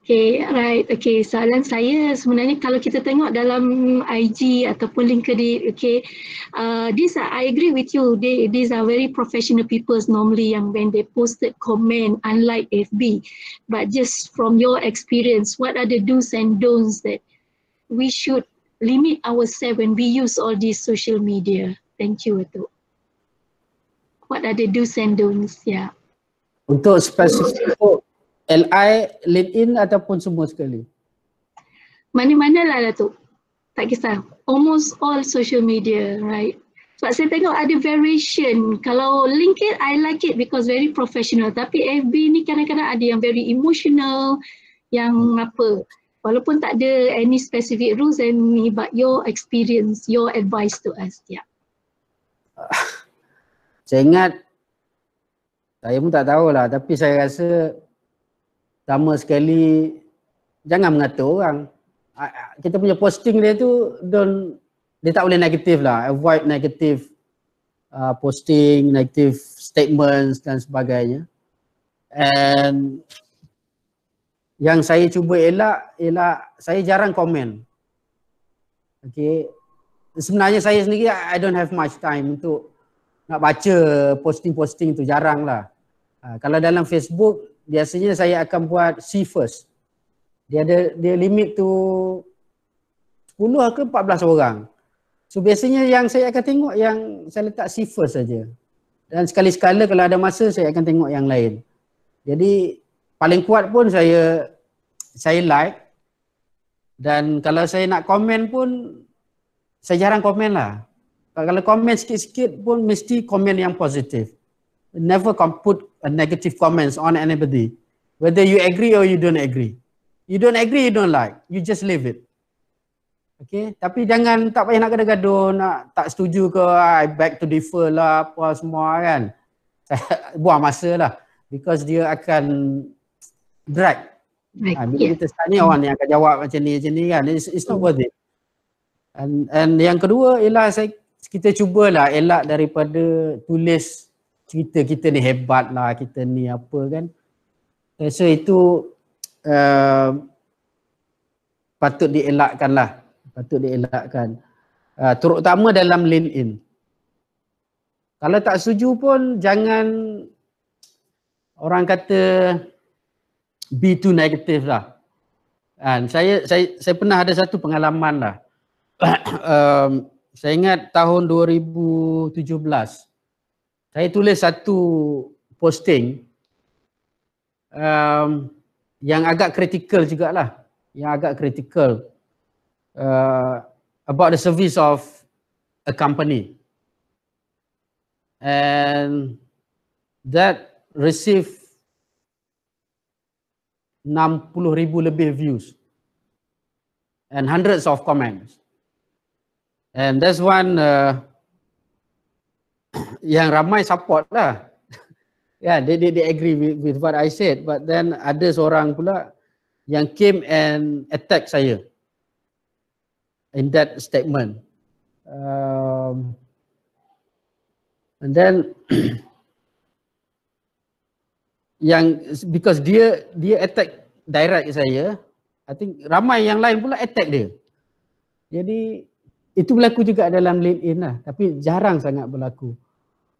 Okay, right. Okay, soalan saya sebenarnya kalau kita tengok dalam IG ataupun LinkedIn, okay, uh, this I agree with you. They, these are very professional people normally yang when they posted comment unlike FB. But just from your experience, what are the do's and don'ts that we should limit ourselves when we use all these social media? Thank you, Datuk. What are the do's and don'ts? Yeah. Untuk spesifik LI, LinkedIn ataupun semua sekali? Mana-mana lah Datuk. Tak kisah. Almost all social media, right? Sebab saya tengok ada variation. Kalau LinkedIn, I like it because very professional. Tapi FB ni kadang-kadang ada yang very emotional, yang apa. Walaupun tak ada any specific rules and ni, but your experience, your advice to us. Yeah. Saya ingat, saya pun tak tahulah tapi saya rasa Pertama sekali jangan mengatur orang. Kita punya posting dia tu don't dia tak boleh negatif lah. Avoid negative uh, posting, negative statements dan sebagainya. And yang saya cuba elak ialah saya jarang komen. Okay. Sebenarnya saya sendiri I don't have much time untuk nak baca posting-posting tu jarang lah. Uh, kalau dalam Facebook biasanya saya akan buat C first. Dia ada dia limit tu 10 ke 14 orang. So biasanya yang saya akan tengok yang saya letak C first saja. Dan sekali-sekala kalau ada masa saya akan tengok yang lain. Jadi paling kuat pun saya saya like dan kalau saya nak komen pun saya jarang komen lah. Kalau komen sikit-sikit pun mesti komen yang positif never put negative comments on anybody. Whether you agree or you don't agree. You don't agree, you don't like. You just leave it. Okay, tapi jangan tak payah nak gaduh-gaduh, nak tak setuju ke, I beg to differ lah, apa semua kan. Buang masa lah. Because dia akan drag. Right. Ha, bila yeah. kita start ni orang ni akan jawab macam ni, macam ni kan. It's, it's not worth it. And, and yang kedua ialah saya, kita cubalah elak daripada tulis cerita kita ni hebat lah, kita ni apa kan. So itu uh, patut dielakkan lah, patut dielakkan. Uh, terutama dalam LinkedIn. Kalau tak setuju pun jangan orang kata be too negative lah. Dan saya saya saya pernah ada satu pengalaman lah. um, saya ingat tahun 2017 saya tulis satu posting um, yang agak kritikal jugalah. Yang agak kritikal uh, about the service of a company. And that receive 60 ribu lebih views and hundreds of comments. And that's one uh, yang ramai support lah. yeah, they, they, they agree with, with what I said. But then ada seorang pula yang came and attack saya in that statement. Um, and then yang because dia dia attack direct saya, I think ramai yang lain pula attack dia. Jadi itu berlaku juga dalam LinkedIn lah, tapi jarang sangat berlaku.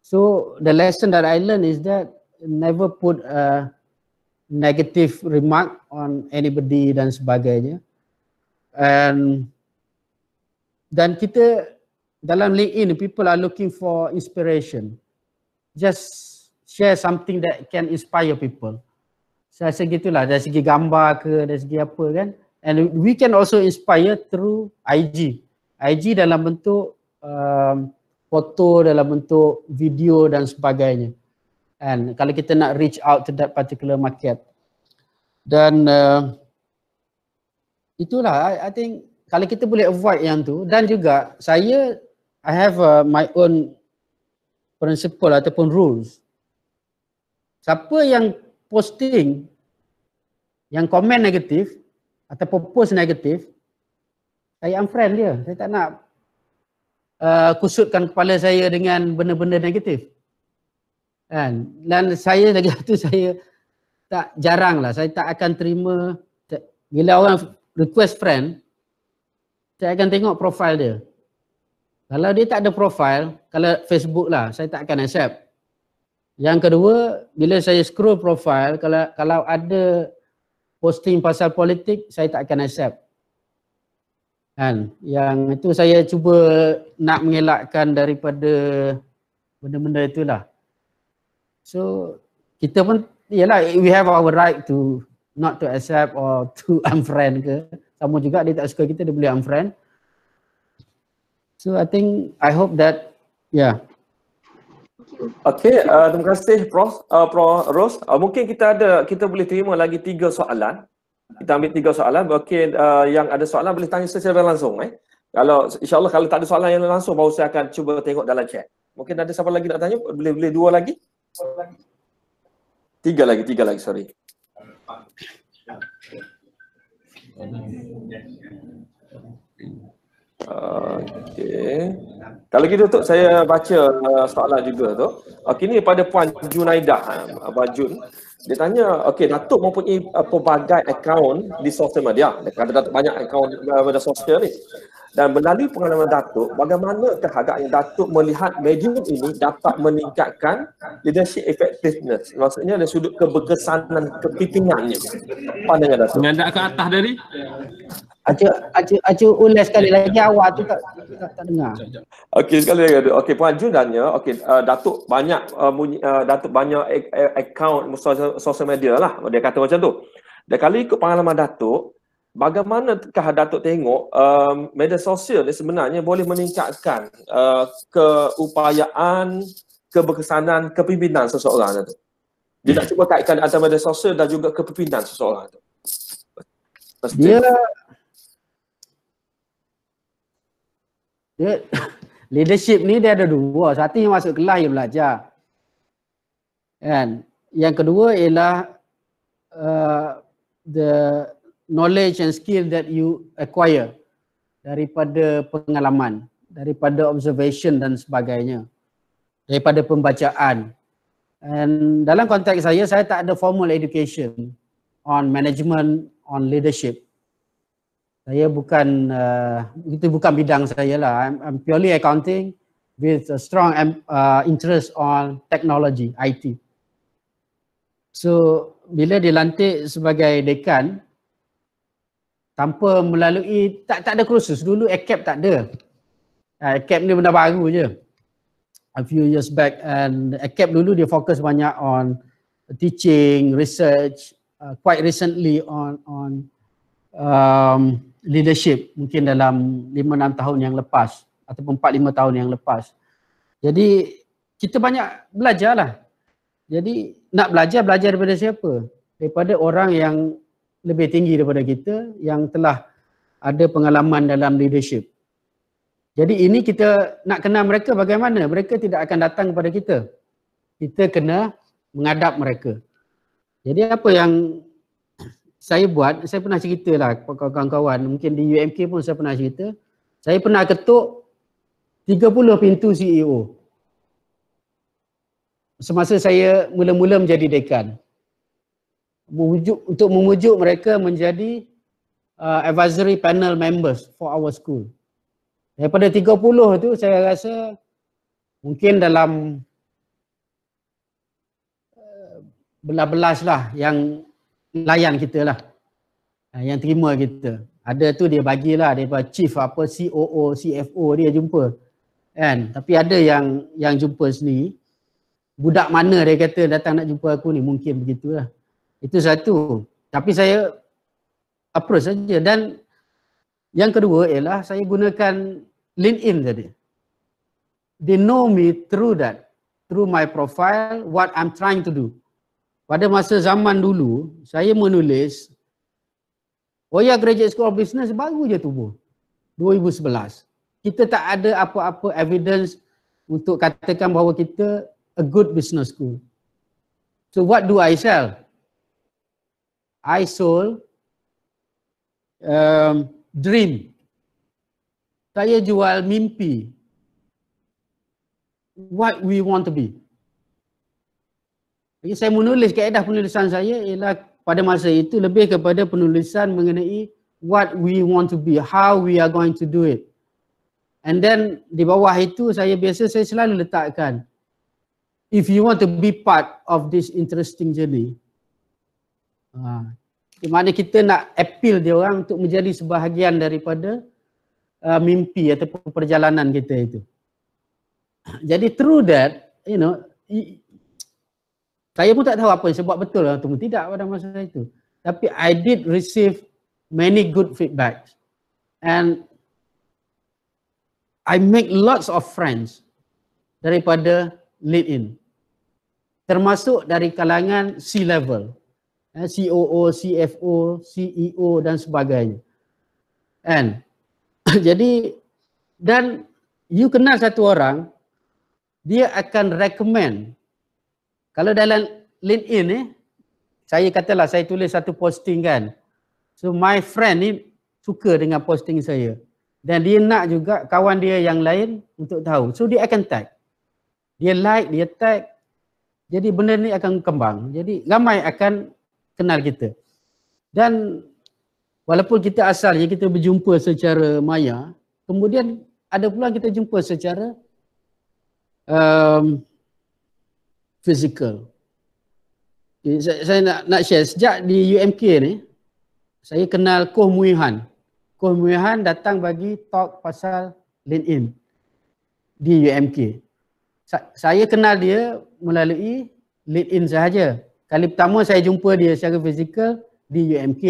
So the lesson that I learned is that never put a negative remark on anybody dan sebagainya. And dan kita dalam LinkedIn people are looking for inspiration. Just share something that can inspire people. Saya rasa gitulah dari segi gambar ke dari segi apa kan. And we can also inspire through IG. IG dalam bentuk um, foto dalam bentuk video dan sebagainya. And kalau kita nak reach out to that particular market. Dan uh, itulah I, I think kalau kita boleh avoid yang tu dan juga saya I have uh, my own principle ataupun rules. Siapa yang posting yang komen negatif ataupun post negatif, saya unfriend dia. Saya tak nak uh, kusutkan kepala saya dengan benda-benda negatif. Kan? Dan saya lagi satu saya tak jarang lah. Saya tak akan terima bila orang request friend, saya akan tengok profile dia. Kalau dia tak ada profile, kalau Facebook lah, saya tak akan accept. Yang kedua, bila saya scroll profile, kalau kalau ada posting pasal politik, saya tak akan accept. Kan? Yang itu saya cuba nak mengelakkan daripada benda-benda itulah. So, kita pun, yalah, we have our right to not to accept or to unfriend ke. Sama juga dia tak suka kita, dia boleh unfriend. So I think I hope that yeah. Okay, uh, terima kasih Prof. Uh, Prof. Ros. Uh, mungkin kita ada kita boleh terima lagi tiga soalan. Kita ambil tiga soalan. Okay, uh, yang ada soalan boleh tanya secara langsung. Eh. Kalau insyaAllah kalau tak ada soalan yang langsung baru saya akan cuba tengok dalam chat. Mungkin ada siapa lagi nak tanya? Boleh boleh dua lagi? Tiga lagi, tiga lagi, sorry. Okey. Kalau gitu tu saya baca uh, soalan juga tu. Okey ni pada puan Junaidah uh, Abah Jun. Dia tanya, okey Datuk mempunyai uh, pelbagai akaun di sosial media. Dia kata Datuk banyak akaun uh, media sosial ni. Dan melalui pengalaman Datuk, bagaimana agaknya Datuk melihat medium ini dapat meningkatkan leadership effectiveness? Maksudnya dari sudut keberkesanan kepimpinannya. Pandangan Datuk. Mengandak ke atas dari? Acu acu acu ulas sekali lagi awal tu tak tak, tak dengar. Okey sekali lagi. Okey Puan Jun tanya, okey uh, Datuk banyak uh, bunyi, uh, Datuk banyak akaun sosial media lah. Dia kata macam tu. Dan kalau ikut pengalaman Datuk, bagaimanakah Datuk tengok um, media sosial ni sebenarnya boleh meningkatkan uh, keupayaan, keberkesanan, kepimpinan seseorang Datuk? Dia nak cuba kaitkan antara media sosial dan juga kepimpinan seseorang tu. Dia Dia, leadership ni dia ada dua. Satu yang masuk kelas yang belajar. Kan? Yang kedua ialah uh, the knowledge and skill that you acquire daripada pengalaman, daripada observation dan sebagainya. Daripada pembacaan. And dalam konteks saya, saya tak ada formal education on management, on leadership saya bukan uh, itu bukan bidang saya lah. I'm, I'm purely accounting with a strong uh, interest on technology, IT. So bila dilantik sebagai dekan tanpa melalui tak tak ada kursus dulu ACAP tak ada. ACAP ni benda baru je. A few years back and ACAP dulu dia fokus banyak on teaching, research, uh, quite recently on on um, leadership mungkin dalam 5-6 tahun yang lepas ataupun 4-5 tahun yang lepas. Jadi kita banyak belajar lah. Jadi nak belajar, belajar daripada siapa? Daripada orang yang lebih tinggi daripada kita yang telah ada pengalaman dalam leadership. Jadi ini kita nak kenal mereka bagaimana? Mereka tidak akan datang kepada kita. Kita kena mengadap mereka. Jadi apa yang saya buat, saya pernah cerita lah kawan-kawan, mungkin di UMK pun saya pernah cerita, saya pernah ketuk 30 pintu CEO. Semasa saya mula-mula menjadi dekan. Memujuk, untuk memujuk mereka menjadi uh, advisory panel members for our school. Daripada 30 tu saya rasa mungkin dalam uh, belas-belas lah yang layan kita lah. Ah, yang terima kita. Ada tu dia bagilah daripada chief apa COO CFO dia jumpa. Kan? Tapi ada yang yang jumpa sendiri. Budak mana dia kata datang nak jumpa aku ni? Mungkin begitulah itu satu tapi saya approach saja dan yang kedua ialah saya gunakan LinkedIn tadi they know me through that through my profile what I'm trying to do pada masa zaman dulu, saya menulis Oya Graduate School of Business baru je tubuh. 2011. Kita tak ada apa-apa evidence untuk katakan bahawa kita a good business school. So what do I sell? I sold um, dream. saya jual mimpi. What we want to be. Jadi saya menulis kaedah penulisan saya ialah pada masa itu lebih kepada penulisan mengenai what we want to be, how we are going to do it. And then di bawah itu saya biasa saya selalu letakkan if you want to be part of this interesting journey. Ha, di mana kita nak appeal dia orang untuk menjadi sebahagian daripada uh, mimpi ataupun perjalanan kita itu. Jadi through that, you know, i, saya pun tak tahu apa yang sebab betul atau tidak pada masa itu. Tapi I did receive many good feedback. And I make lots of friends daripada LinkedIn. Termasuk dari kalangan C-level. Eh, COO, CFO, CEO dan sebagainya. And jadi dan you kenal satu orang, dia akan recommend. Kalau dalam LinkedIn eh, saya katalah saya tulis satu posting kan. So my friend ni suka dengan posting saya dan dia nak juga kawan dia yang lain untuk tahu. So dia akan tag. Dia like, dia tag. Jadi benda ni akan kembang. Jadi ramai akan kenal kita. Dan walaupun kita asalnya kita berjumpa secara maya, kemudian ada pula kita jumpa secara um, physical. Saya, saya nak, nak share, sejak di UMK ni, saya kenal Koh Mui Han. Koh Muihan datang bagi talk pasal LinkedIn di UMK. Sa- saya kenal dia melalui LinkedIn sahaja. Kali pertama saya jumpa dia secara fizikal di UMK.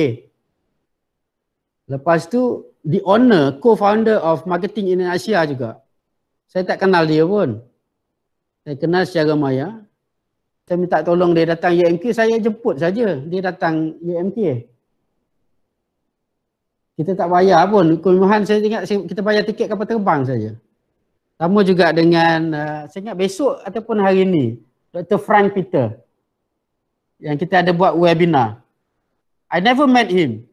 Lepas tu, the owner, co-founder of Marketing Indonesia juga. Saya tak kenal dia pun. Saya kenal secara maya. Saya minta tolong dia datang UMK, saya jemput saja dia datang UMK. Kita tak bayar pun. Kelebihan saya ingat kita bayar tiket kapal terbang saja. Sama juga dengan, uh, saya ingat besok ataupun hari ini, Dr. Frank Peter yang kita ada buat webinar. I never met him.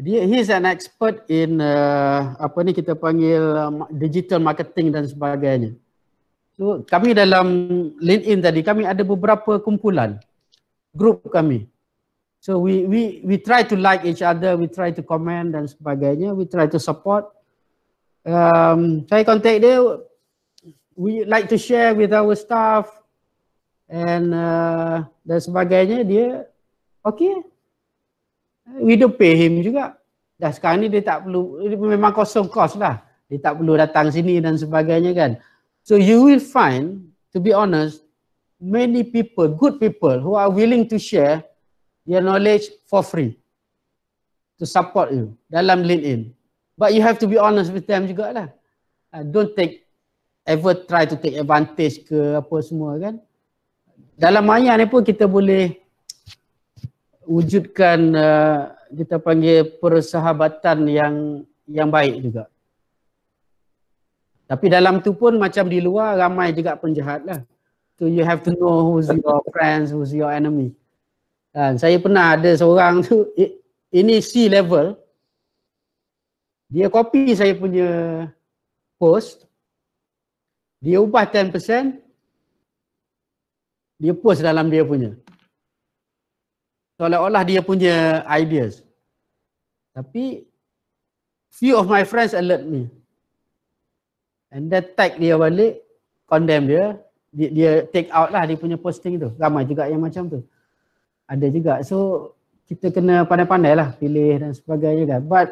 Dia he is an expert in uh, apa ni kita panggil uh, digital marketing dan sebagainya. So kami dalam LinkedIn tadi kami ada beberapa kumpulan grup kami. So we we we try to like each other, we try to comment dan sebagainya, we try to support. Um, saya contact dia, we like to share with our staff and uh, dan sebagainya. Dia okay. We do pay him juga. Dah sekarang ni dia tak perlu, memang kosong kos lah. Dia tak perlu datang sini dan sebagainya kan. So you will find, to be honest, many people, good people who are willing to share your knowledge for free to support you dalam LinkedIn. But you have to be honest with them juga lah. Uh, don't take, ever try to take advantage ke apa semua kan. Dalam maya ni pun kita boleh wujudkan uh, kita panggil persahabatan yang yang baik juga. Tapi dalam tu pun macam di luar ramai juga penjahat lah. So you have to know who's your friends, who's your enemy. Dan saya pernah ada seorang tu, ini C level, dia copy saya punya post, dia ubah 10%, dia post dalam dia punya. Seolah-olah dia punya ideas. Tapi, few of my friends alert me. And then tag dia balik, condemn dia, dia, dia take out lah dia punya posting tu. Ramai juga yang macam tu ada juga. So kita kena pandai-pandai lah pilih dan sebagainya kan. But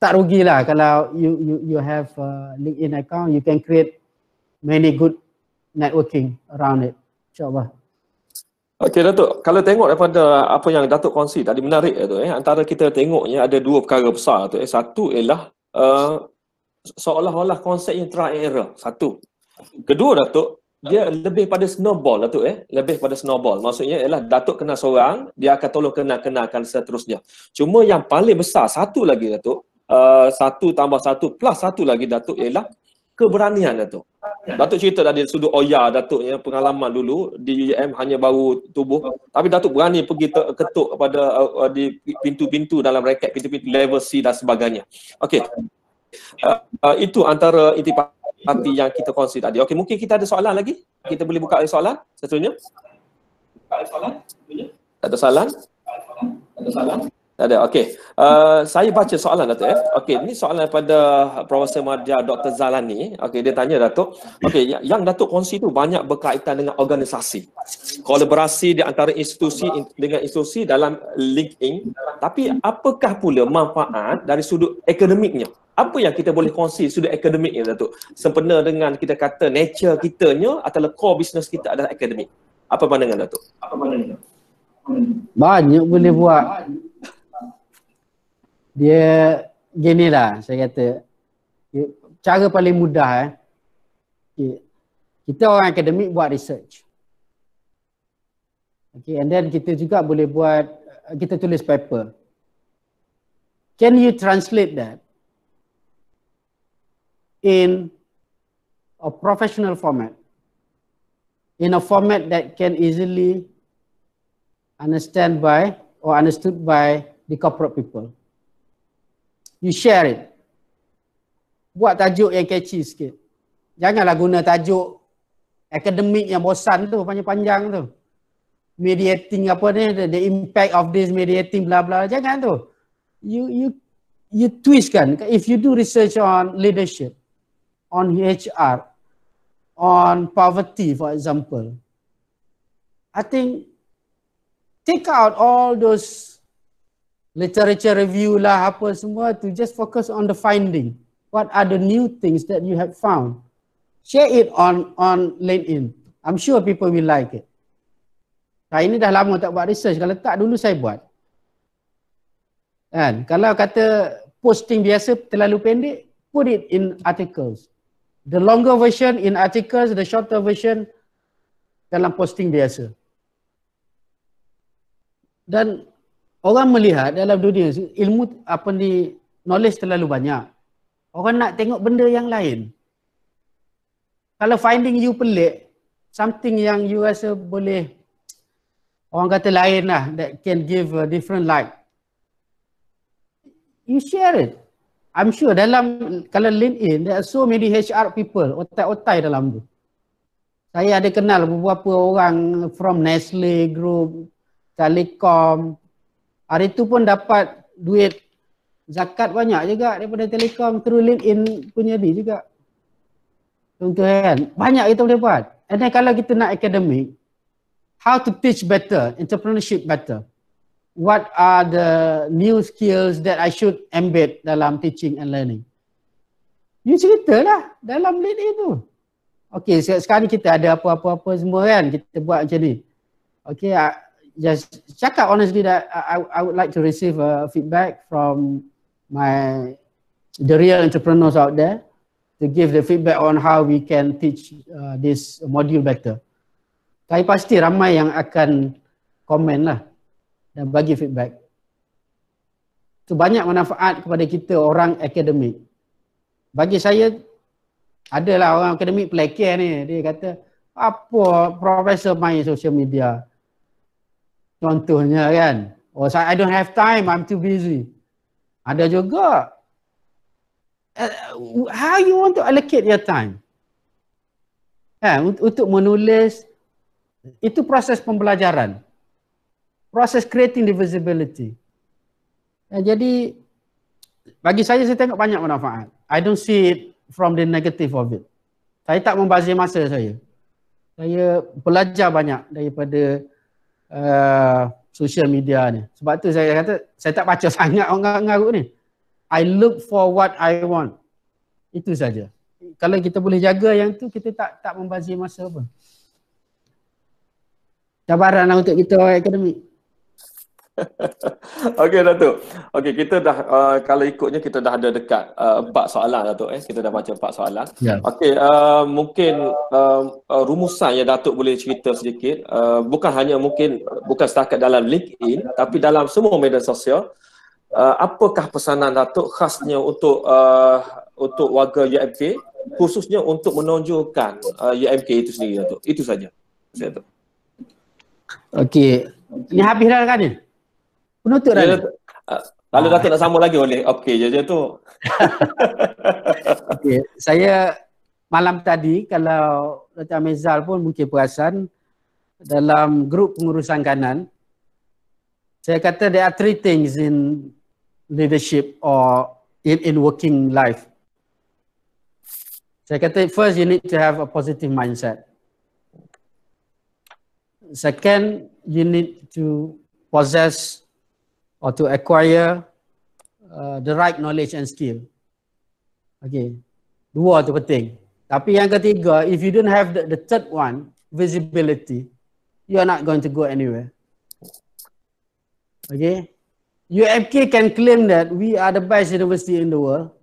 tak rugilah kalau you you you have a LinkedIn account, you can create many good networking around it. InsyaAllah. Okey Datuk, kalau tengok daripada apa yang Datuk kongsi tadi menarik Datuk eh. Antara kita tengoknya ada dua perkara besar Datuk eh. Satu ialah uh, seolah-olah konsep yang try error. Satu. Kedua Datuk, dia lebih pada snowball Datuk eh lebih pada snowball maksudnya ialah Datuk kenal seorang dia akan tolong kenal kenalkan seterusnya cuma yang paling besar satu lagi Datuk uh, satu tambah satu plus satu lagi Datuk ialah keberanian Datuk Datuk cerita tadi sudut Oya Datuknya pengalaman dulu di UM hanya baru tubuh tapi Datuk berani pergi ketuk pada uh, di pintu-pintu dalam reket pintu-pintu level C dan sebagainya okey uh, uh, itu antara intipati yang kita kongsi tadi. Okey, mungkin kita ada soalan lagi? Kita boleh buka soalan satunya? Buka soalan? Tak ada soalan? Tak ada soalan? Tak ada. Okey. Uh, saya baca soalan Datuk eh. Okey, ini soalan daripada Profesor Madya Dr. Zalani. Okey, dia tanya Datuk. Okey, yang, yang Datuk kongsi tu banyak berkaitan dengan organisasi. Kolaborasi di antara institusi dengan institusi dalam LinkedIn. Tapi apakah pula manfaat dari sudut akademiknya? Apa yang kita boleh kongsi sudut akademiknya Datuk? Sempena dengan kita kata nature kitanya atau core business kita adalah akademik. Apa pandangan Datuk? Apa pandangan? Banyak boleh buat dia gini lah saya kata. Cara paling mudah eh. Kita orang akademik buat research. Okay and then kita juga boleh buat kita tulis paper. Can you translate that in a professional format? In a format that can easily understand by or understood by the corporate people you share it. Buat tajuk yang catchy sikit. Janganlah guna tajuk akademik yang bosan tu, panjang-panjang tu. Mediating apa ni, the, the impact of this mediating bla bla. Jangan tu. You you you twist kan. If you do research on leadership, on HR, on poverty for example, I think take out all those literature review lah apa semua to just focus on the finding. What are the new things that you have found? Share it on on LinkedIn. I'm sure people will like it. Nah, ini dah lama tak buat research. Kalau tak dulu saya buat. Kan? Kalau kata posting biasa terlalu pendek, put it in articles. The longer version in articles, the shorter version dalam posting biasa. Dan orang melihat dalam dunia ilmu apa ni knowledge terlalu banyak. Orang nak tengok benda yang lain. Kalau finding you pelik, something yang you rasa boleh orang kata lain lah that can give a different light. You share it. I'm sure dalam kalau LinkedIn there are so many HR people otai-otai dalam tu. Saya ada kenal beberapa orang from Nestle Group, Telecom, Hari tu pun dapat duit zakat banyak juga daripada Telekom through LinkedIn punya di juga. Contoh kan, banyak kita boleh buat. And then kalau kita nak academic, how to teach better, entrepreneurship better. What are the new skills that I should embed dalam teaching and learning? You ceritalah dalam LinkedIn tu. Okay, sekarang kita ada apa-apa-apa semua kan, kita buat macam ni. Okay, just check out honestly that I, I would like to receive a feedback from my the real entrepreneurs out there to give the feedback on how we can teach uh, this module better. Tapi pasti ramai yang akan komen lah dan bagi feedback. Itu banyak manfaat kepada kita orang akademik. Bagi saya adalah orang akademik pelakir ni. Dia kata apa profesor main social media. Contohnya kan. Oh, I don't have time, I'm too busy. Ada juga. Uh, how you want to allocate your time? Ha, untuk menulis, itu proses pembelajaran. Proses creating the visibility. Ya, jadi, bagi saya, saya tengok banyak manfaat. I don't see it from the negative of it. Saya tak membazir masa saya. Saya belajar banyak daripada uh, social media ni. Sebab tu saya kata saya tak baca sangat orang ngarut ni. I look for what I want. Itu saja. Kalau kita boleh jaga yang tu kita tak tak membazir masa apa. Cabaran lah untuk kita orang akademik. Okey Datuk. Okey kita dah uh, kalau ikutnya kita dah ada dekat uh, empat soalan Datuk eh. Kita dah baca empat soalan. Yeah. Okey uh, mungkin uh, uh, rumusan yang Datuk boleh cerita sedikit uh, bukan hanya mungkin bukan setakat dalam LinkedIn tapi dalam semua media sosial uh, apakah pesanan Datuk khasnya untuk uh, untuk warga UMK khususnya untuk menonjolkan uh, UMK itu sendiri Datuk. Itu saja. Saya Datuk. Okey. Ini habis dah kan ni? Penutup uh, Kalau ah. Datuk nak sambung lagi boleh. Okey, je tu. Okey, saya malam tadi kalau Datuk Amizal pun mungkin perasan dalam grup pengurusan kanan saya kata there are three things in leadership or in, in working life. Saya kata first you need to have a positive mindset. Second, you need to possess or to acquire uh, the right knowledge and skill. Okay, dua tu penting. Tapi yang ketiga, if you don't have the, the third one, visibility, you are not going to go anywhere. Okay, UMK can claim that we are the best university in the world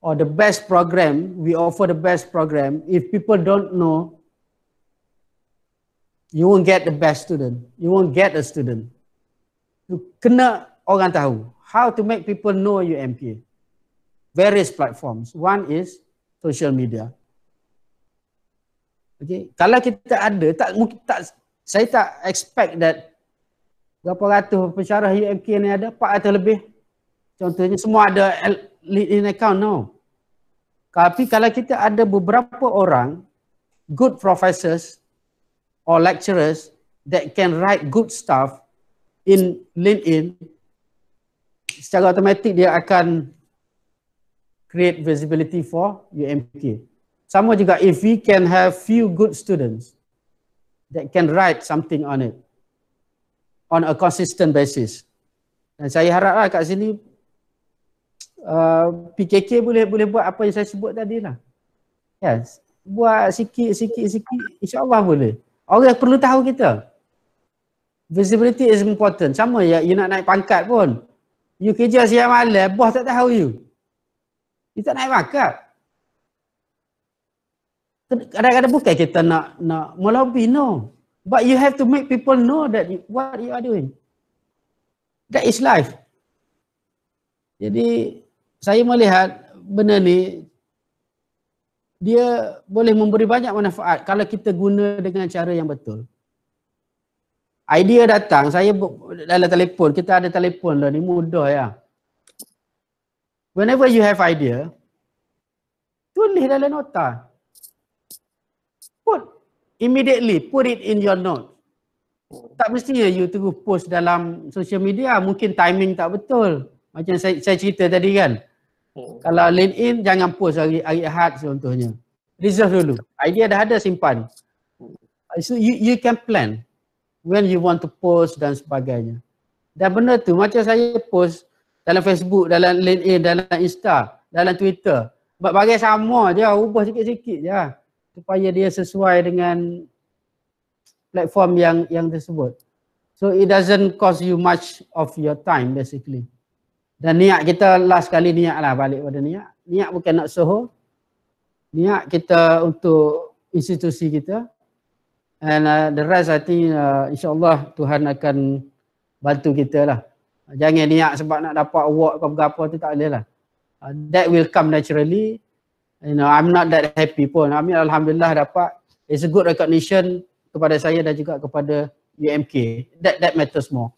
or the best program, we offer the best program. If people don't know, you won't get the best student. You won't get a student kena orang tahu how to make people know UMK. Various platforms. One is social media. Okay. Kalau kita ada, tak mungkin tak saya tak expect that berapa ratus pensyarah UMK ni ada, 400 lebih. Contohnya semua ada LinkedIn account, no. Tapi kalau kita ada beberapa orang, good professors or lecturers that can write good stuff in LinkedIn secara automatik dia akan create visibility for UMK. Sama juga if we can have few good students that can write something on it on a consistent basis. Dan saya haraplah kat sini uh, PKK boleh boleh buat apa yang saya sebut tadi lah. Yes. Buat sikit sikit sikit insyaAllah boleh. Orang perlu tahu kita. Visibility is important. Sama ya, you nak naik pangkat pun. You kerja siang malam, bos tak tahu you. You tak naik pangkat. Kadang-kadang bukan kita nak nak melobi, no. But you have to make people know that you, what you are doing. That is life. Jadi, saya melihat benda ni, dia boleh memberi banyak manfaat kalau kita guna dengan cara yang betul idea datang, saya dalam telefon, kita ada telefon lah ni mudah ya. Whenever you have idea, tulis dalam nota. Put immediately, put it in your note. Tak mestinya you tunggu post dalam social media, mungkin timing tak betul. Macam saya, saya cerita tadi kan. Kalau LinkedIn, jangan post hari, hari Ahad contohnya. Reserve dulu. Idea dah ada, simpan. So you, you can plan when you want to post dan sebagainya. Dan benda tu macam saya post dalam Facebook, dalam LinkedIn, dalam Insta, dalam Twitter. Buat bagai sama je, ubah sikit-sikit je supaya dia sesuai dengan platform yang yang tersebut. So it doesn't cost you much of your time basically. Dan niat kita last kali niat lah balik pada niat. Niat bukan nak soho. Niat kita untuk institusi kita and uh, the rest I think uh, insyaAllah Tuhan akan bantu kita lah. Jangan niat sebab nak dapat award ke apa tu tak boleh lah. Uh, that will come naturally. You know, I'm not that happy pun. I mean, Alhamdulillah dapat. It's a good recognition kepada saya dan juga kepada UMK. That that matters more.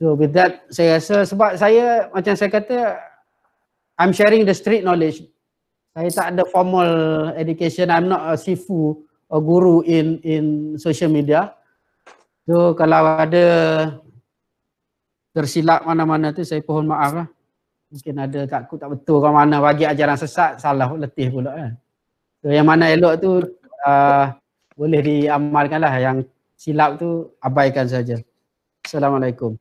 So with that, saya rasa sebab saya macam saya kata, I'm sharing the street knowledge. Saya tak ada formal education. I'm not a sifu a guru in in social media. So kalau ada tersilap mana-mana tu saya pohon maaf lah. Mungkin ada takut tak betul ke mana bagi ajaran sesat salah letih pula kan. So yang mana elok tu uh, boleh diamalkan lah yang silap tu abaikan saja. Assalamualaikum.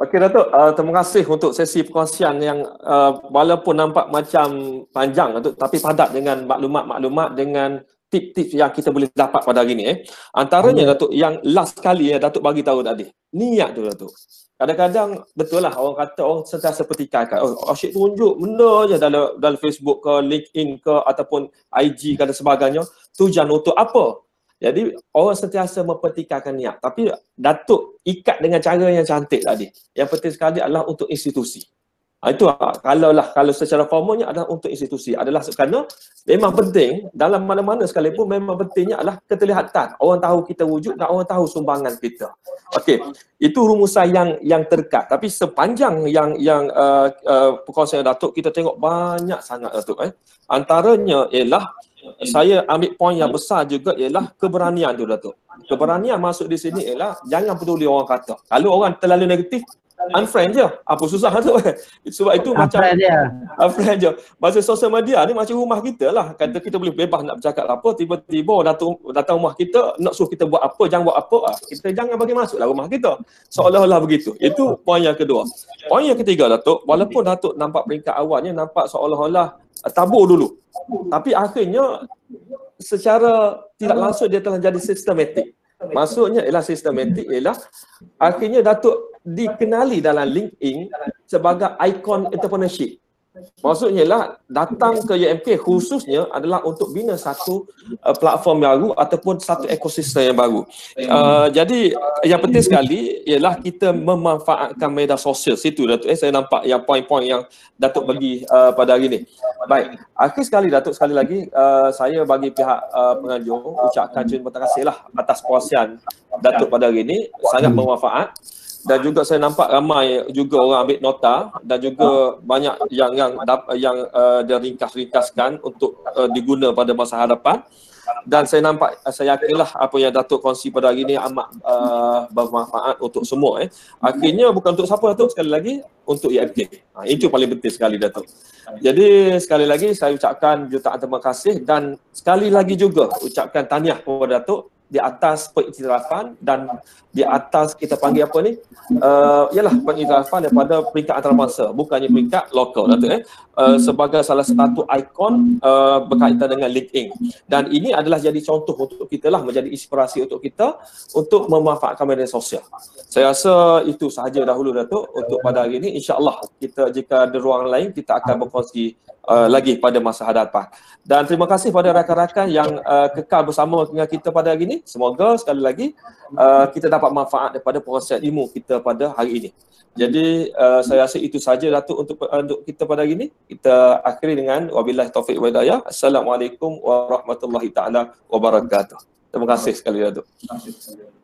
Okey Datuk, uh, terima kasih untuk sesi perkongsian yang uh, walaupun nampak macam panjang Datuk tapi padat dengan maklumat-maklumat dengan tip-tip yang kita boleh dapat pada hari ni eh. Antaranya hmm. Datuk yang last kali ya Datuk bagi tahu tadi. Niat tu Datuk. Kadang-kadang betul lah orang kata orang sentiasa pertikaikan. Oh, asyik tunjuk benda je dalam dalam Facebook ke, LinkedIn ke ataupun IG ke dan sebagainya. Tujuan untuk apa? Jadi orang sentiasa mempertikaikan niat. Tapi Datuk ikat dengan cara yang cantik tadi. Yang penting sekali adalah untuk institusi. Ha, itu kalau lah kalau secara formalnya adalah untuk institusi. Adalah kerana memang penting dalam mana-mana sekalipun memang pentingnya adalah keterlihatan. Orang tahu kita wujud dan orang tahu sumbangan kita. Okey itu rumusan yang yang terdekat tapi sepanjang yang yang uh, uh, datuk kita tengok banyak sangat datuk eh. Antaranya ialah saya ambil poin yang besar juga ialah keberanian tu datuk. Keberanian masuk di sini ialah jangan peduli orang kata. Kalau orang terlalu negatif unfriend je. Apa susah tu kan? Sebab itu macam Unfriend dia. unfriend je. Masa sosial media ni macam rumah kita lah. Kata kita boleh bebas nak bercakap apa, tiba-tiba datang datang rumah kita nak suruh kita buat apa, jangan buat apa. ah. Kita jangan bagi masuk lah rumah kita. Seolah-olah begitu. Itu poin yang kedua. Poin yang ketiga Datuk, walaupun Datuk nampak peringkat awalnya nampak seolah-olah uh, tabur dulu. Tapi akhirnya secara tidak langsung dia telah jadi sistematik. Maksudnya ialah sistematik ialah akhirnya Datuk dikenali dalam LinkedIn sebagai ikon entrepreneurship. Maksudnya ialah datang ke UMK khususnya adalah untuk bina satu uh, platform baru ataupun satu ekosistem yang baru. Uh, jadi yang penting sekali ialah kita memanfaatkan media sosial situ Datuk. Eh, saya nampak yang poin-poin yang Datuk bagi uh, pada hari ini. Baik, akhir sekali Datuk sekali lagi uh, saya bagi pihak uh, penganjur ucapkan terima kasih lah atas puasan Datuk pada hari ini sangat bermanfaat dan juga saya nampak ramai juga orang ambil nota dan juga banyak yang yang yang uh, dia ringkas-ringkaskan untuk uh, diguna pada masa hadapan dan saya nampak saya yakinlah apa yang Datuk kongsi pada hari ini amat uh, bermanfaat untuk semua eh. Akhirnya bukan untuk siapa Datuk sekali lagi untuk IMK. Ha, itu paling penting sekali Datuk. Jadi sekali lagi saya ucapkan jutaan terima kasih dan sekali lagi juga ucapkan tahniah kepada Datuk di atas pengiktirafan dan di atas kita panggil apa ni uh, ialah pengiktirafan daripada peringkat antarabangsa bukannya peringkat lokal Datuk eh uh, sebagai salah satu ikon uh, berkaitan dengan LinkedIn dan ini adalah jadi contoh untuk kita lah menjadi inspirasi untuk kita untuk memanfaatkan media sosial. Saya rasa itu sahaja dahulu Datuk untuk pada hari ini. Insyaallah kita jika ada ruang lain kita akan berkongsi uh, lagi pada masa hadapan. Dan terima kasih pada rakan-rakan yang uh, kekal bersama dengan kita pada hari ini. Semoga sekali lagi uh, kita dapat manfaat daripada proses ilmu kita pada hari ini. Jadi uh, saya rasa itu saja Datuk untuk, uh, untuk kita pada hari ini. Kita akhiri dengan wabillahi taufik wa hidayah. Assalamualaikum warahmatullahi taala wabarakatuh. Terima kasih sekali Datuk. Terima kasih.